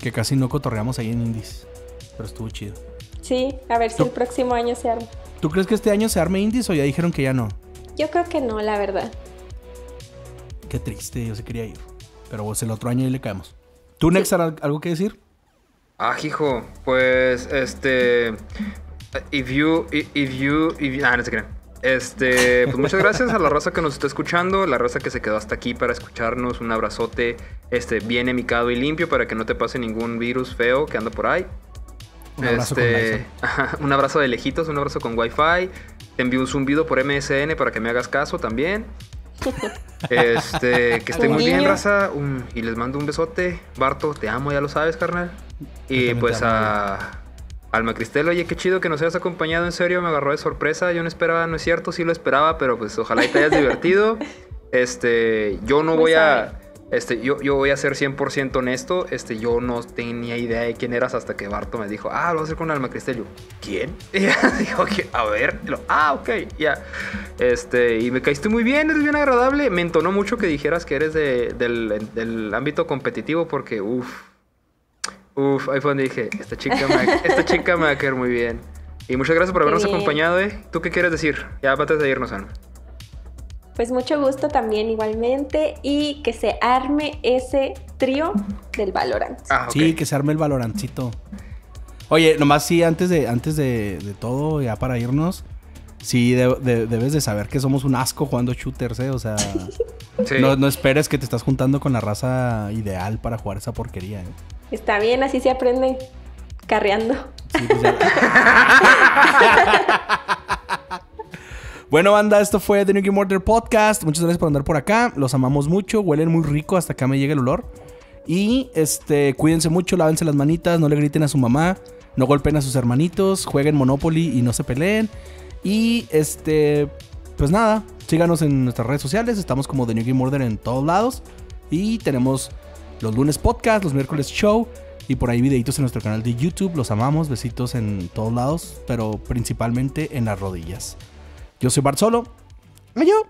que casi no cotorreamos ahí en Indies. Pero estuvo chido. Sí, a ver si el próximo año se arma. ¿Tú crees que este año se arme Indies o ya dijeron que ya no? Yo creo que no, la verdad. Qué triste, yo se quería ir. Pero pues el otro año ahí le caemos. ¿Tú, Nexar, al- algo que decir? Ah, hijo, pues este. If you. If you. If you ah, no se crean. Este, pues muchas gracias a la raza que nos está escuchando, la raza que se quedó hasta aquí para escucharnos. Un abrazote, este, bien emicado y limpio para que no te pase ningún virus feo que anda por ahí. Un abrazo Este, (laughs) un abrazo de lejitos, un abrazo con wifi. Te envío un zumbido por MSN para que me hagas caso también. Este, que esté muy bien, raza. Un- y les mando un besote. Barto, te amo, ya lo sabes, carnal. Y pues a Alma Cristel, oye, qué chido que nos hayas acompañado, en serio, me agarró de sorpresa. Yo no esperaba, no es cierto, sí lo esperaba, pero pues ojalá y te hayas divertido. (laughs) Este, yo no voy a. Este, yo, yo voy a ser 100% honesto. Este, yo no tenía idea de quién eras hasta que Barto me dijo, ah, lo voy a hacer con Alma Cristel. Yo, ¿quién? (laughs) Y dijo, "¿Qué? a ver. Y lo, ah, ok, ya. Este, y me caíste muy bien, eres bien agradable. Me entonó mucho que dijeras que eres de- del, del ámbito competitivo porque, uff. Uf, ahí fue donde dije, esta chica, me, (laughs) esta chica me va a caer muy bien. Y muchas gracias por habernos acompañado, ¿eh? ¿Tú qué quieres decir? Ya antes de irnos, Ana. Pues mucho gusto también igualmente y que se arme ese trío del Valorant. Ah. Sí, que se arme el valorancito. Oye, nomás sí, antes de, antes de, de todo, ya para irnos, sí de- de- debes de saber que somos un asco jugando shooters, ¿eh? O sea, (laughs) Sí. no, no esperes que te estás juntando con la raza ideal para jugar esa porquería, ¿eh? Está bien, así se aprende carreando. Sí, pues bueno, banda, esto fue The New Game Order Podcast. Muchas gracias por andar por acá. Los amamos mucho. Huelen muy rico. Hasta acá me llega el olor. Y este, cuídense mucho, lávense las manitas, no le griten a su mamá, no golpeen a sus hermanitos, jueguen Monopoly y no se peleen. Y este, pues nada, síganos en nuestras redes sociales. Estamos como The New Game Order en todos lados. Y tenemos los lunes podcast, los miércoles show. Y por ahí videitos en nuestro canal de YouTube. Los amamos. Besitos en todos lados. Pero principalmente en las rodillas. Yo soy Bart Solo. Adiós.